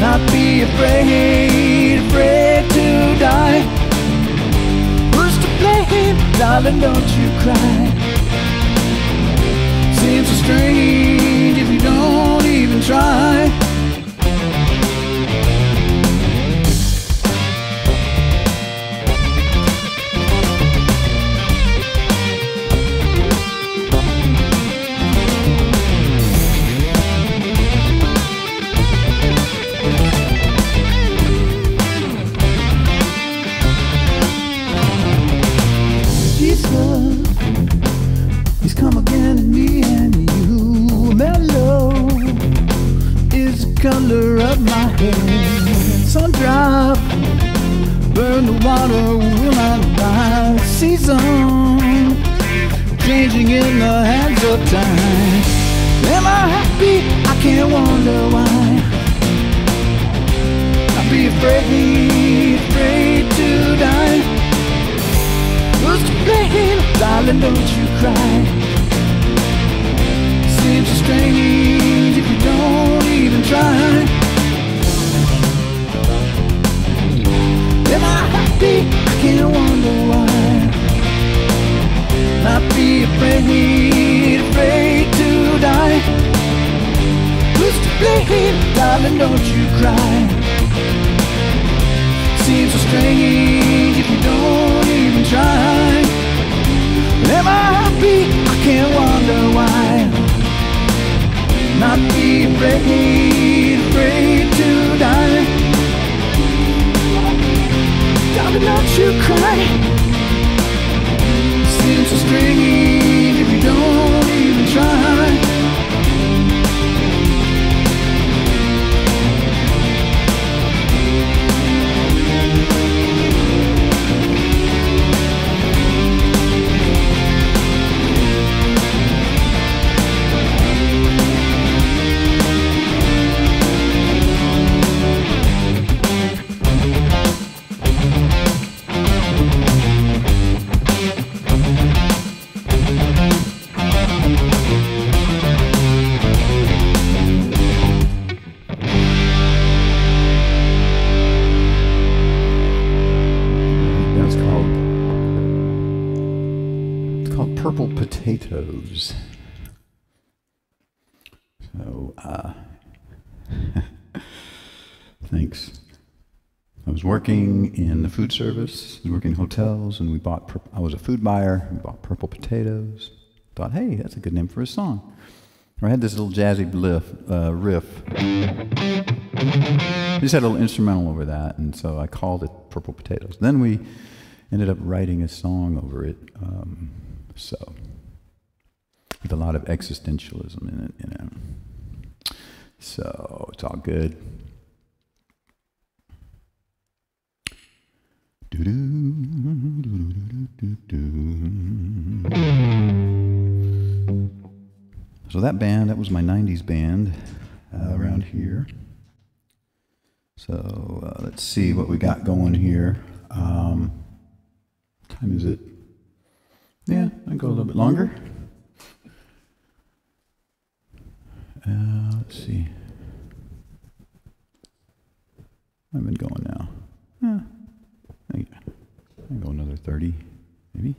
Not be afraid, afraid to die. Who's to blame? Darling, don't you cry. Seems so strange if you don't even try. Drop, burn the water, will not rise. Season, changing in the hands of time. Am I happy? I can't wonder why. I'd be afraid, afraid to die. Who's to blame? Darling, don't you cry. Seems so strange if you don't even try. Happy? I can't wonder why. Not be afraid, afraid to die. Who's to blame? Darling, don't you cry. Seems so strange if you don't even try. Am I happy? I can't wonder why. Not be afraid, afraid to die. Darling, don't you cry. Seems so strange if you don't even try. The food service, I working in hotels, and we bought, I was a food buyer, we bought purple potatoes. Thought, hey, that's a good name for a song. I had this little jazzy riff, uh, riff. Just had a little instrumental over that, and so I called it Purple Potatoes. Then we ended up writing a song over it. Um, so, with a lot of existentialism in it, you know. So, it's all good. So that band, that was my 90s band uh, around here. So uh, let's see what we got going here. Um, time is it? Yeah, I go a little bit longer. Uh, let's see. I've been going now. Yeah, I can go another 30, maybe.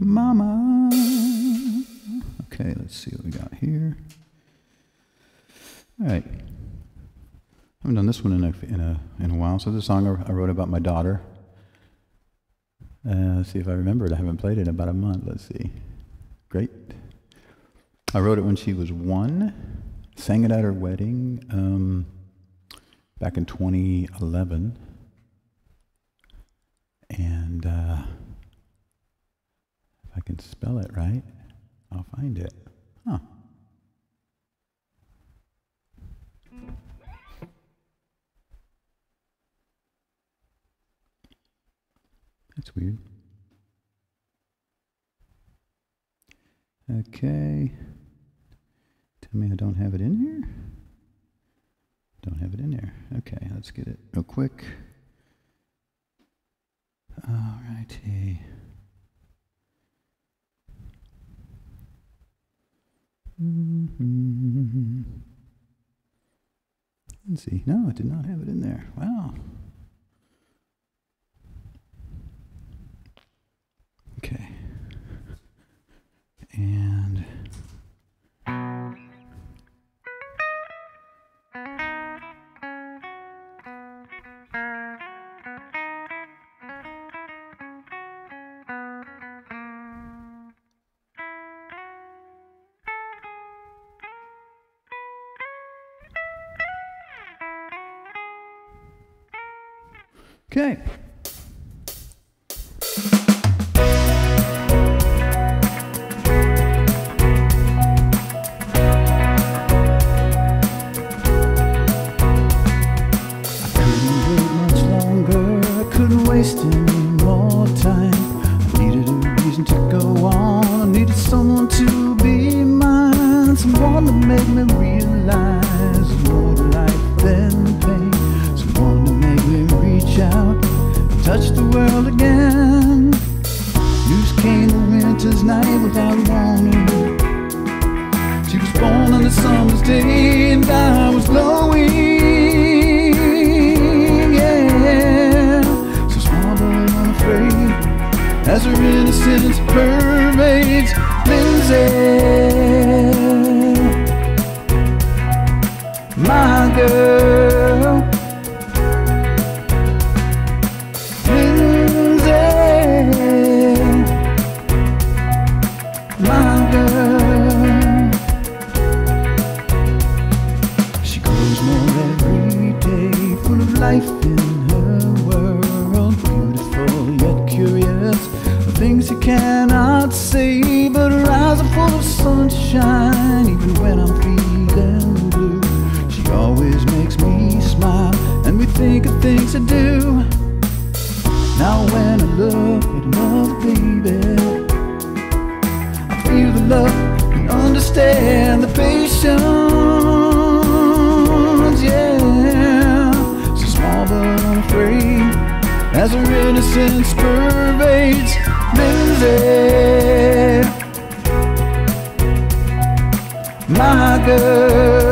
Mama. Okay, let's see what we got here. All right. I haven't done this one in a, in a, in a while. So this song I wrote about my daughter. Uh, let's see if I remember it. I haven't played it in about a month. Let's see. Great. I wrote it when she was one. Sang it at her wedding um, back in 2011. And uh, if I can spell it right, I'll find it. Huh. That's weird. Okay. Tell me I don't have it in here? Don't have it in there. Okay, let's get it real quick. All righty. Mm-hmm. Let's see. No, it did not have it in there. Wow. Okay. And okay. Life in her world. Beautiful yet curious, things you cannot see, But her eyes are full of sunshine, even when I'm feeling blue. She always makes me smile, and we think of things to do. Now when I look at another baby, I feel the love and understand the patience. as her innocence pervades Lindsay, my girl.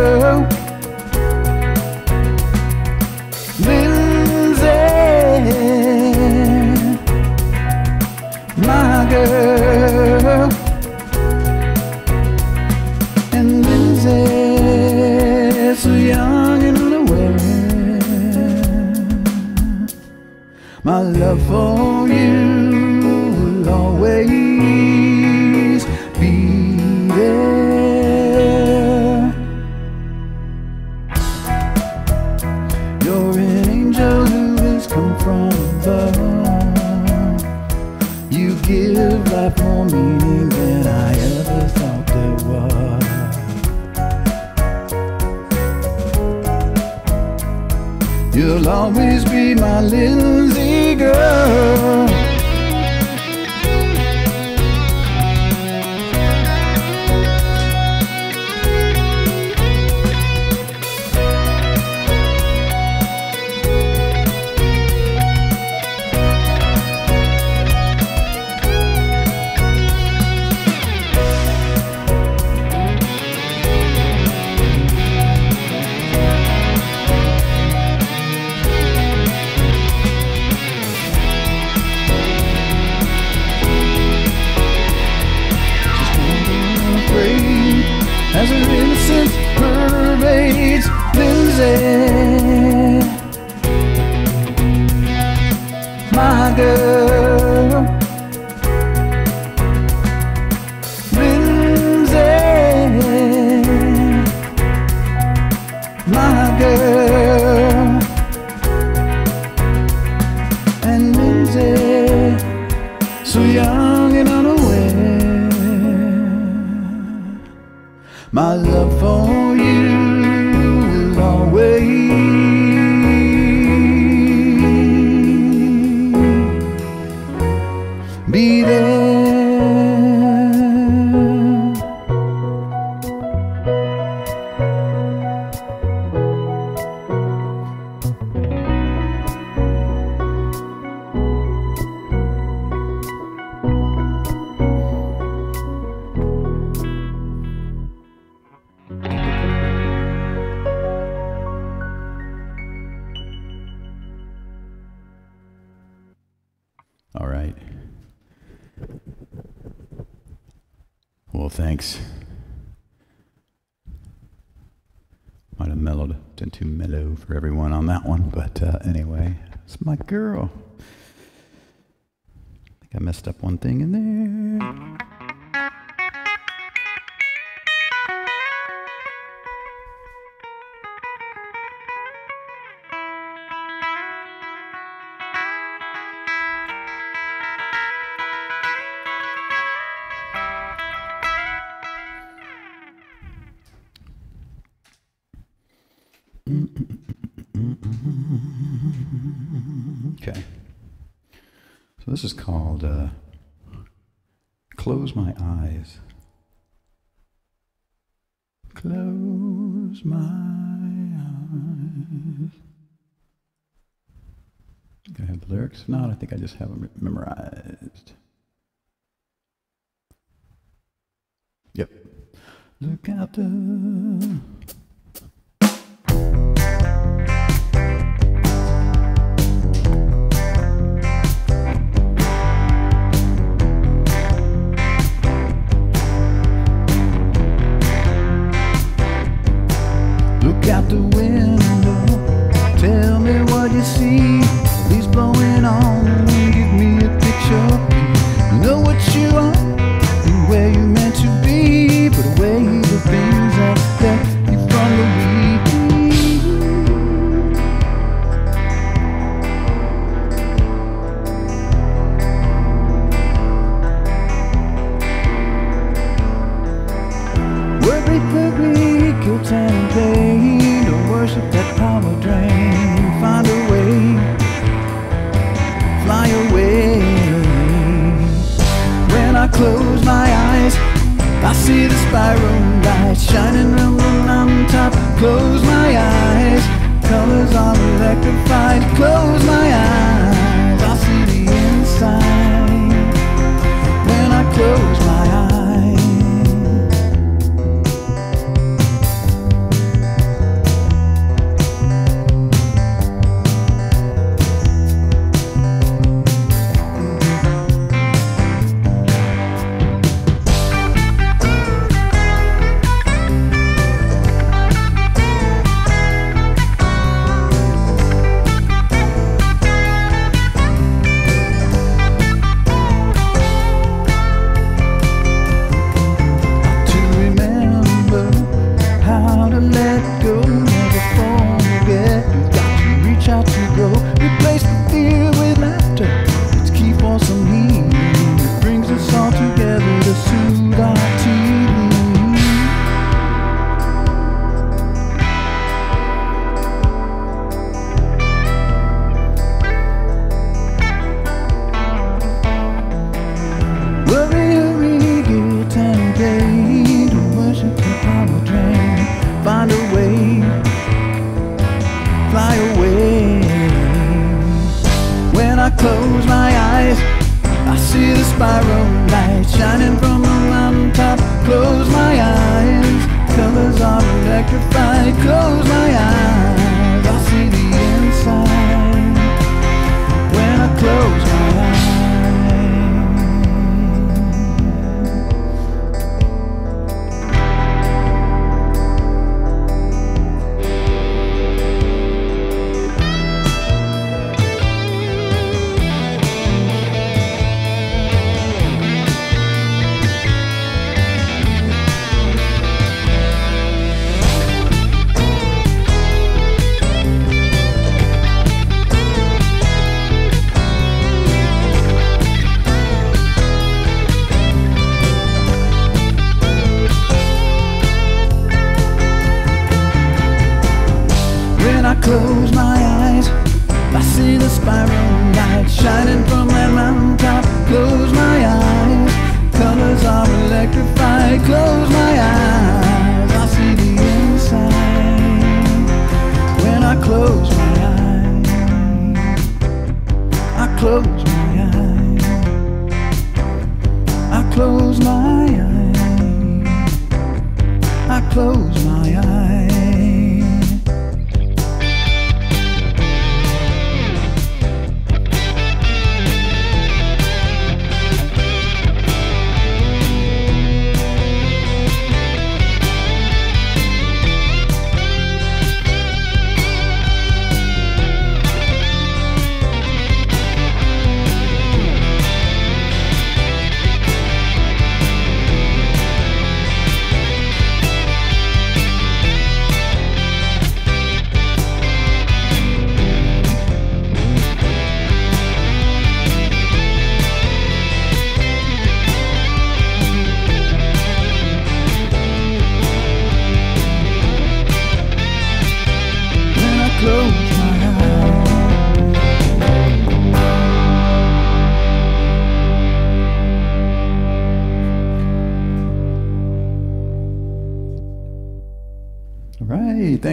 for you. It's my girl. I think I messed up one thing in there. This is called uh, Close My Eyes. Close my eyes. Do I have the lyrics? Not. I think I just have them memorized. Yep. Look out the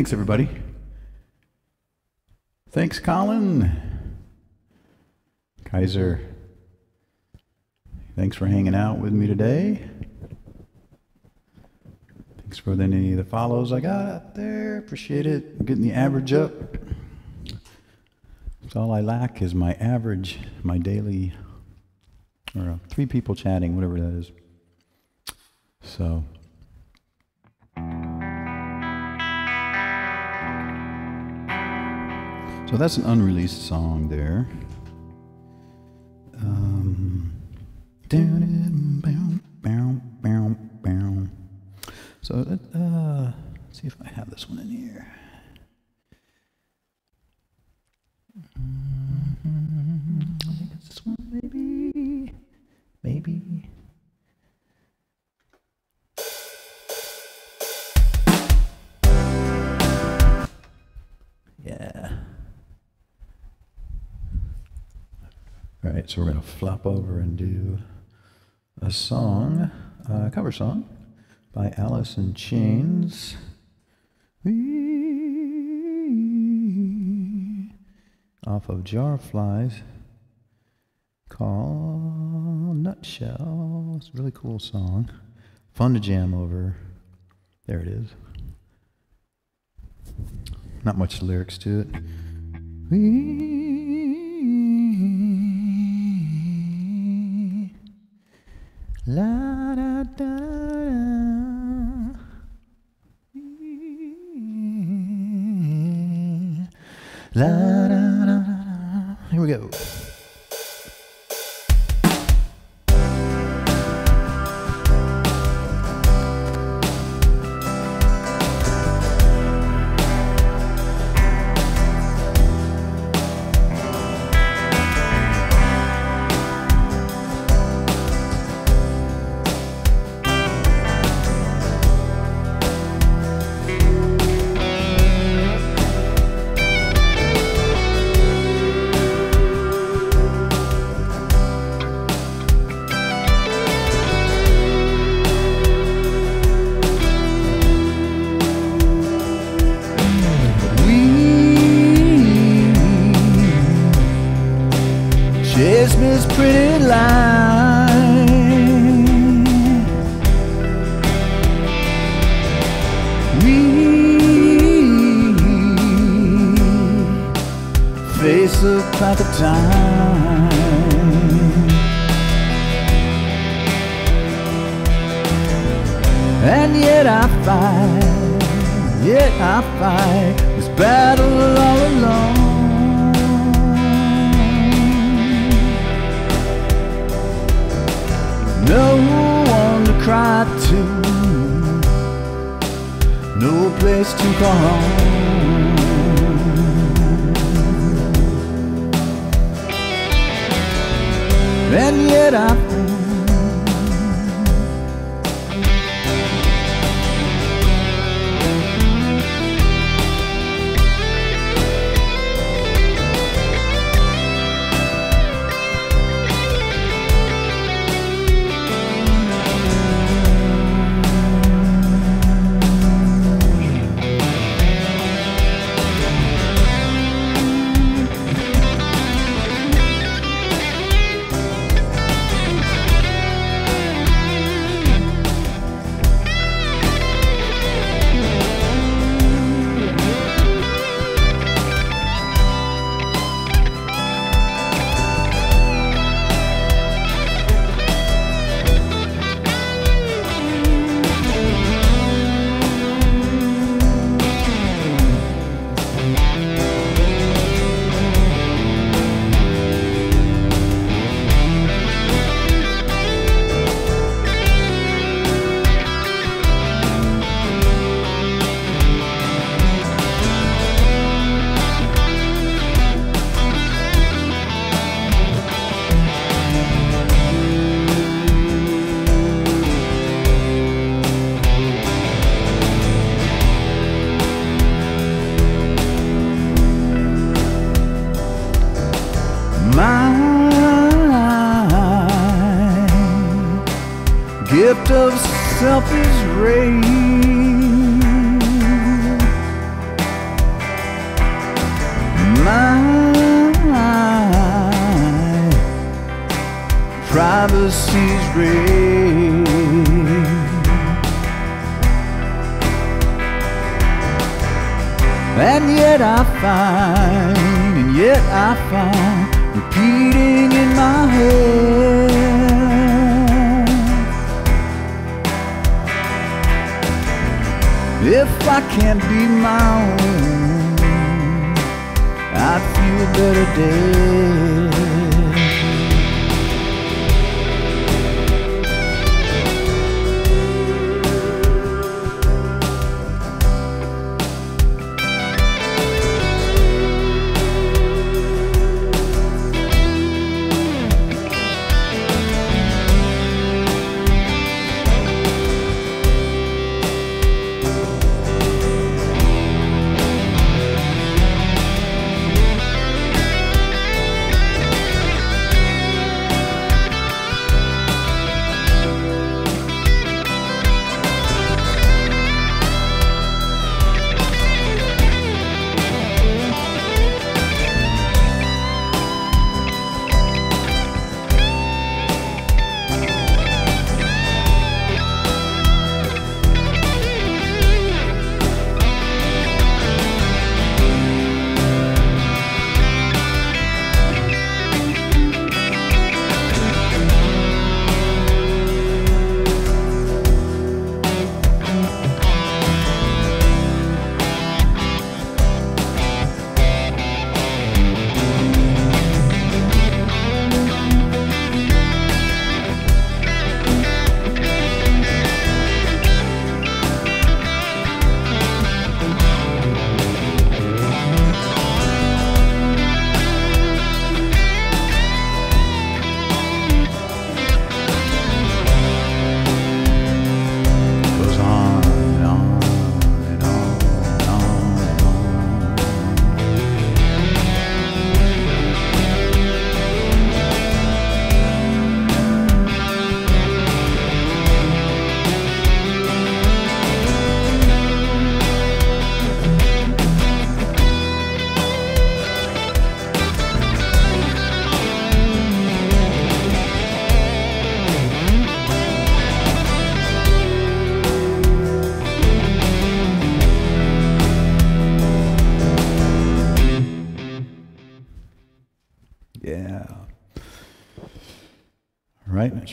Thanks, everybody. Thanks, Colin. Kaiser. Thanks for hanging out with me today. Thanks for any of the follows I got out there. Appreciate it. I'm getting the average up. That's all I lack is my average, my daily, or uh, three people chatting, whatever that is. So. So that's an unreleased song there. Um. So uh, let's see if I have this one in here. Mhm, I think it's this one, maybe. Maybe. All right, so we're going to flop over and do a song, a cover song by Alice in Chains. Wee- Off of Jar Flies called Nutshell. It's a really cool song. Fun to jam over. There it is. Not much lyrics to it. We La da da da. La. Here we go. got to. No place to call. Home And yet I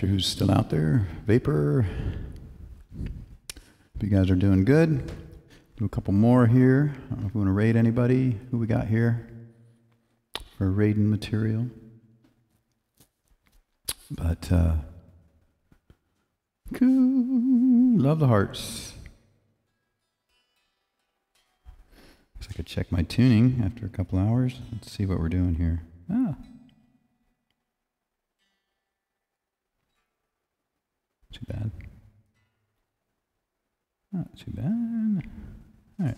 who's still out there. Vapor. Hope you guys are doing good. Do a couple more here. I don't know if we want to raid anybody. Who we got here for raiding material? But uh, cool. Love the hearts. Guess I could check my tuning after a couple hours. Let's see what we're doing here. Ah. Too bad. Not too bad. All right.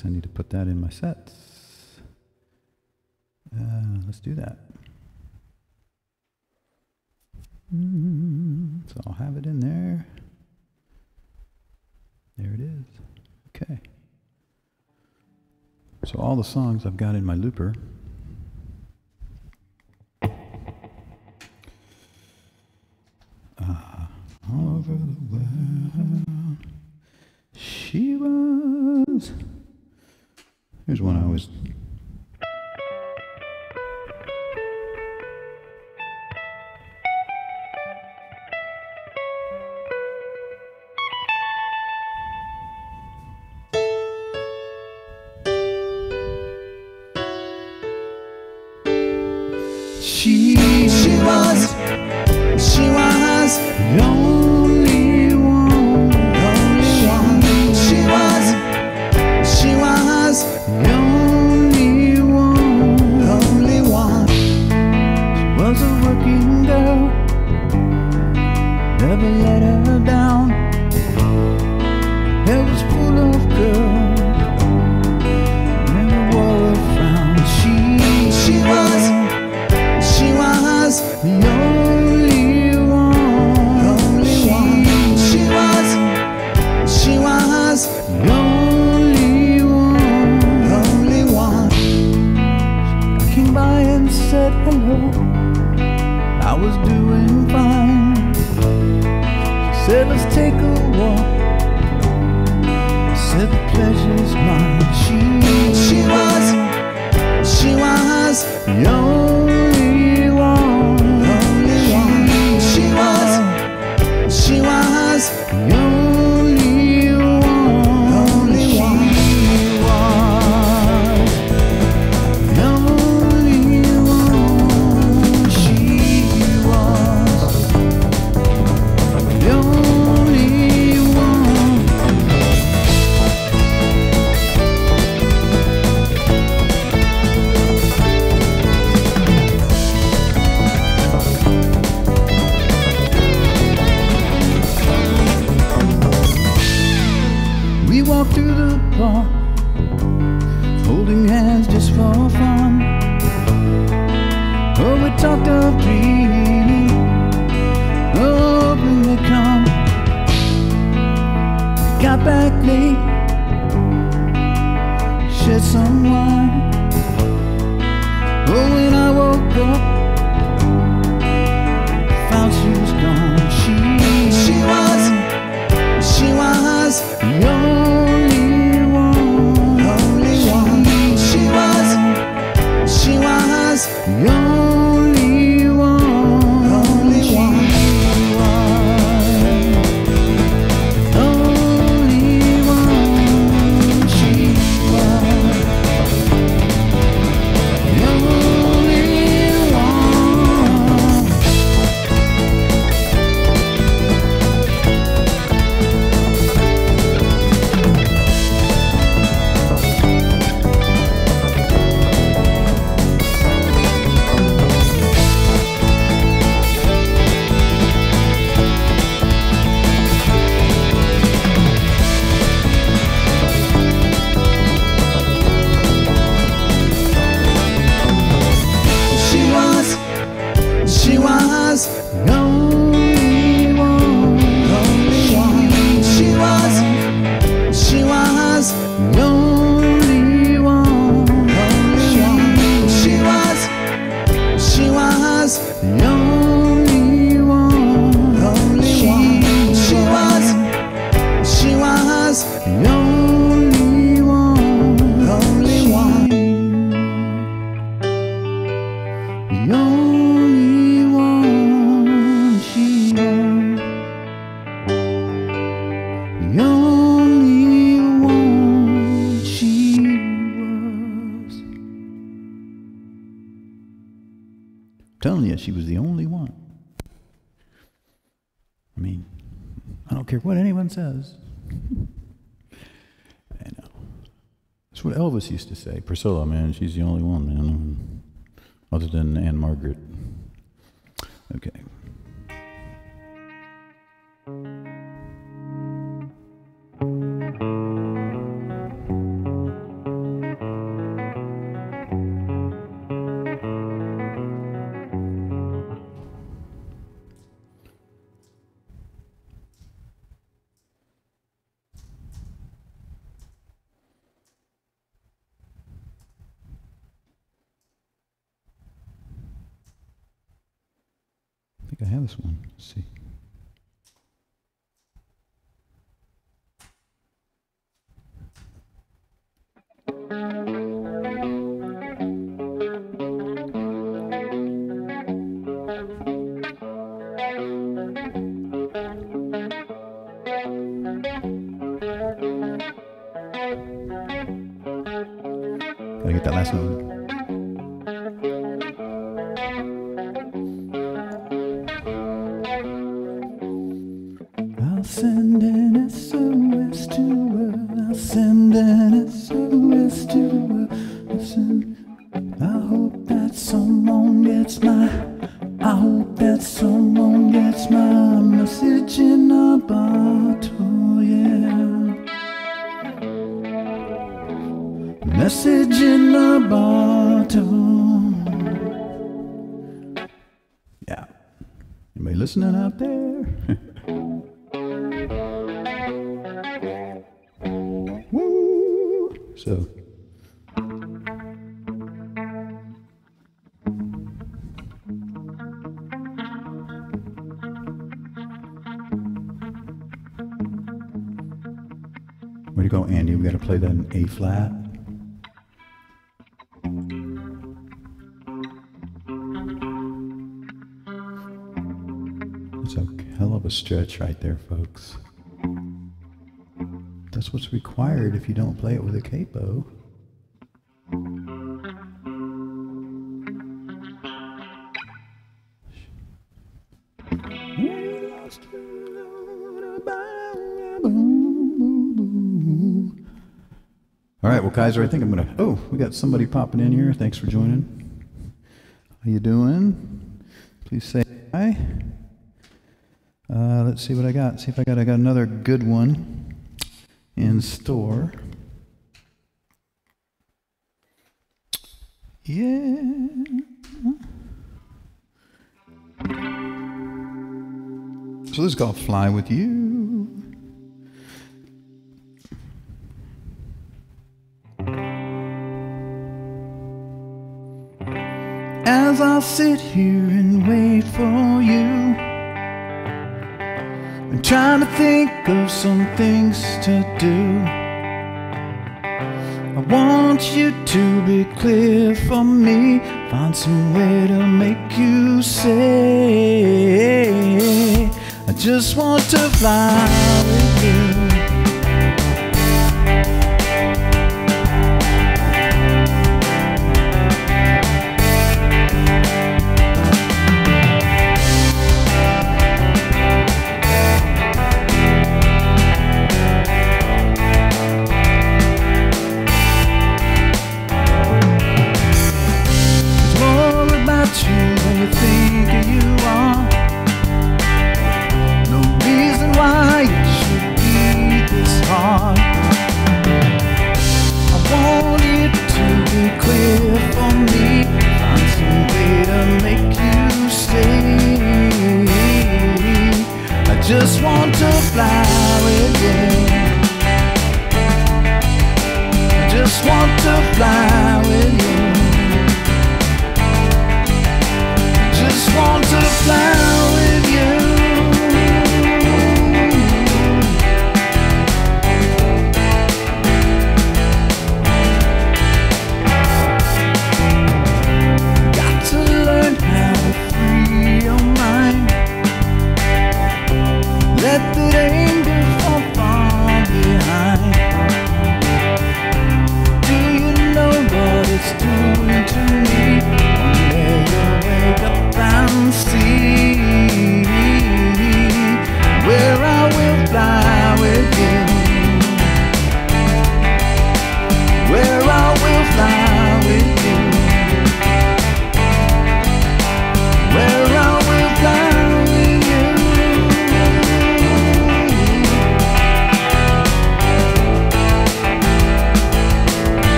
Guess I need to put that in my sets. Uh, let's do that. Mm, So I'll have it in there. There it is. Okay. So all the songs I've got in my looper. Uh, all over the world. She was. Here's one I always. Used to say. Priscilla, man, she's the only one, man. Other than Ann-Margret. Okay. Have Way to go, Andy. We got to play that in A flat. It's a hell of a stretch right there, folks. That's what's required if you don't play it with a capo. Well, Kaiser, I think I'm gonna. Oh, we got somebody popping in here. Thanks for joining. How you doing? Please say hi. Uh, let's see what I got. See if I got. I got another good one in store. Yeah. So this is called "Fly with You." Sit here and wait for you. I'm trying to think of some things to do. I want you to be clear for me. Find some way to make you say, I just want to fly with you.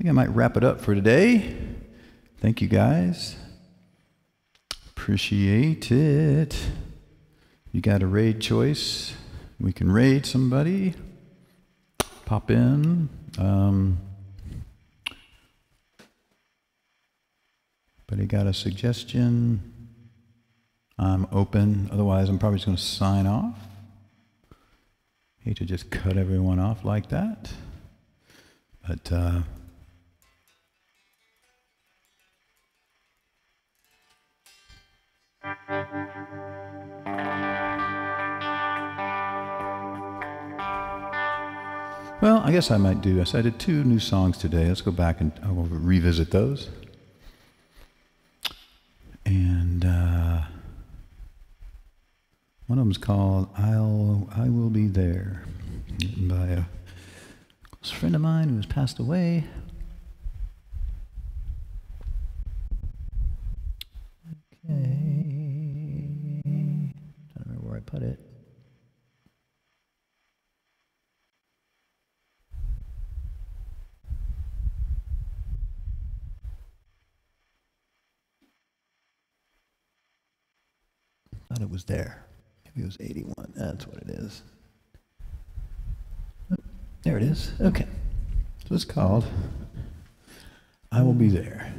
Think I might wrap it up for today. Thank you, guys. Appreciate it. You got a raid choice? We can raid somebody. Pop in. Um, Anybody got a suggestion? I'm open. Otherwise, I'm probably just going to sign off. Hate to just cut everyone off like that. But, uh, well, I guess I might do. I did two new songs today. Let's go back and I will revisit those. And uh, one of them's called "I'll I Will Be There," written by a close friend of mine who has passed away. Okay, I put it. Thought it was there. Maybe it was 81. That's what it is. There it is. Okay. So it's called I Will Be There.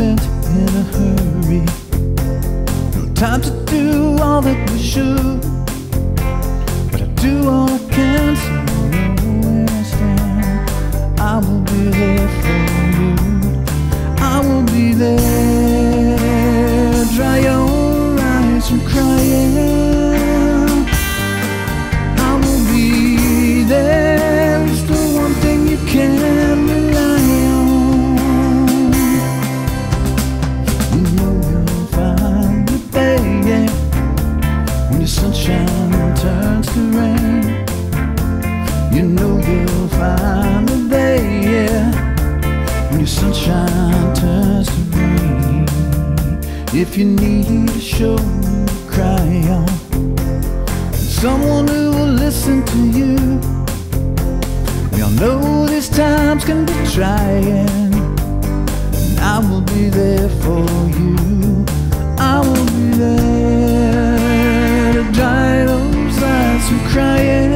Spent in a hurry. No time to do all that we should. But I do all I can so you know where I stand. I will be there for you. I will be there. If you need a show, cry on, someone who will listen to you. We all know these times can be trying. And I will be there for you. I will be there to dry those eyes from crying.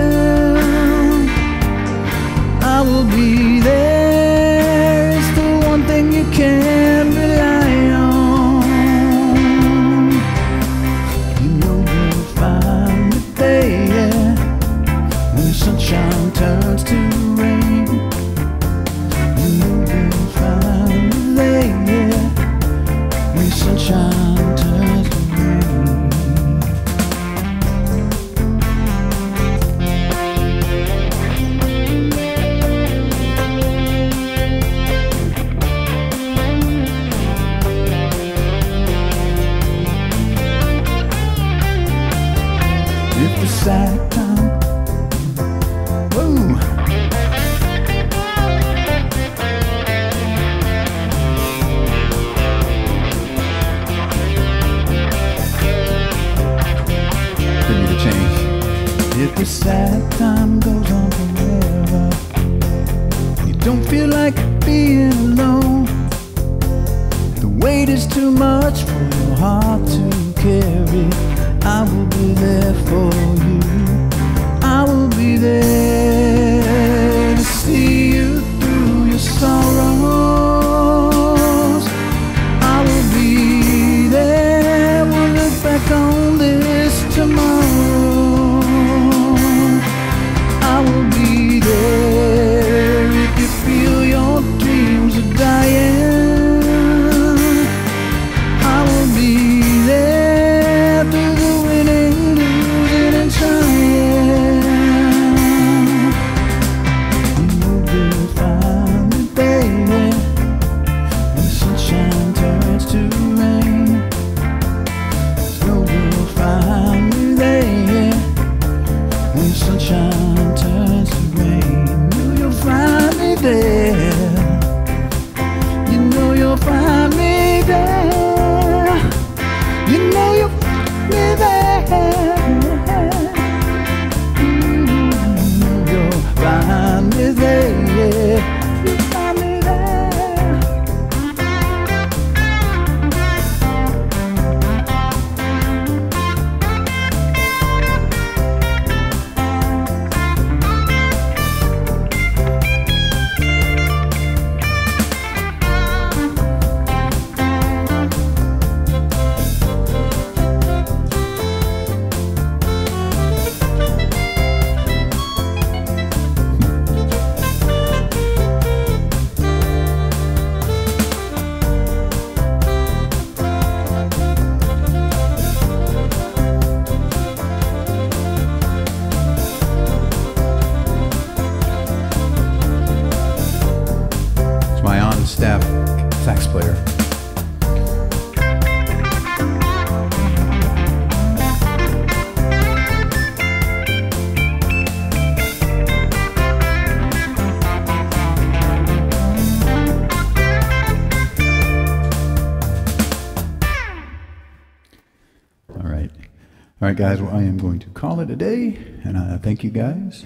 Right, guys. Well, I am going to call it a day, and I thank you guys.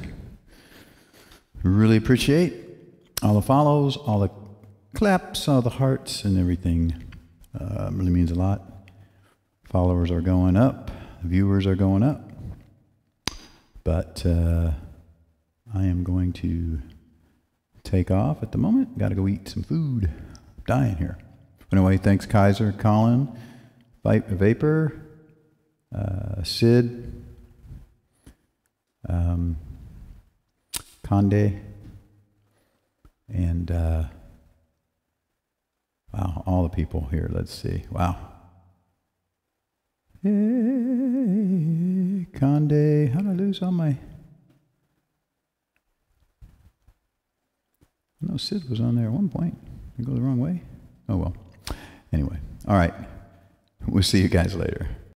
Really appreciate all the follows, all the claps, all the hearts, and everything. Uh, really means a lot. Followers are going up, viewers are going up. But uh, I am going to take off at the moment. Got to go eat some food. I'm dying here. Anyway, thanks, Kaiser, Colin, Vapor, uh, Sid, um, Conde, and uh, wow, all the people here. Let's see. Wow. Hey, Conde, how did I lose all my? No, Sid was on there at one point. I go the wrong way? Oh well. Anyway, all right. We'll see you guys later.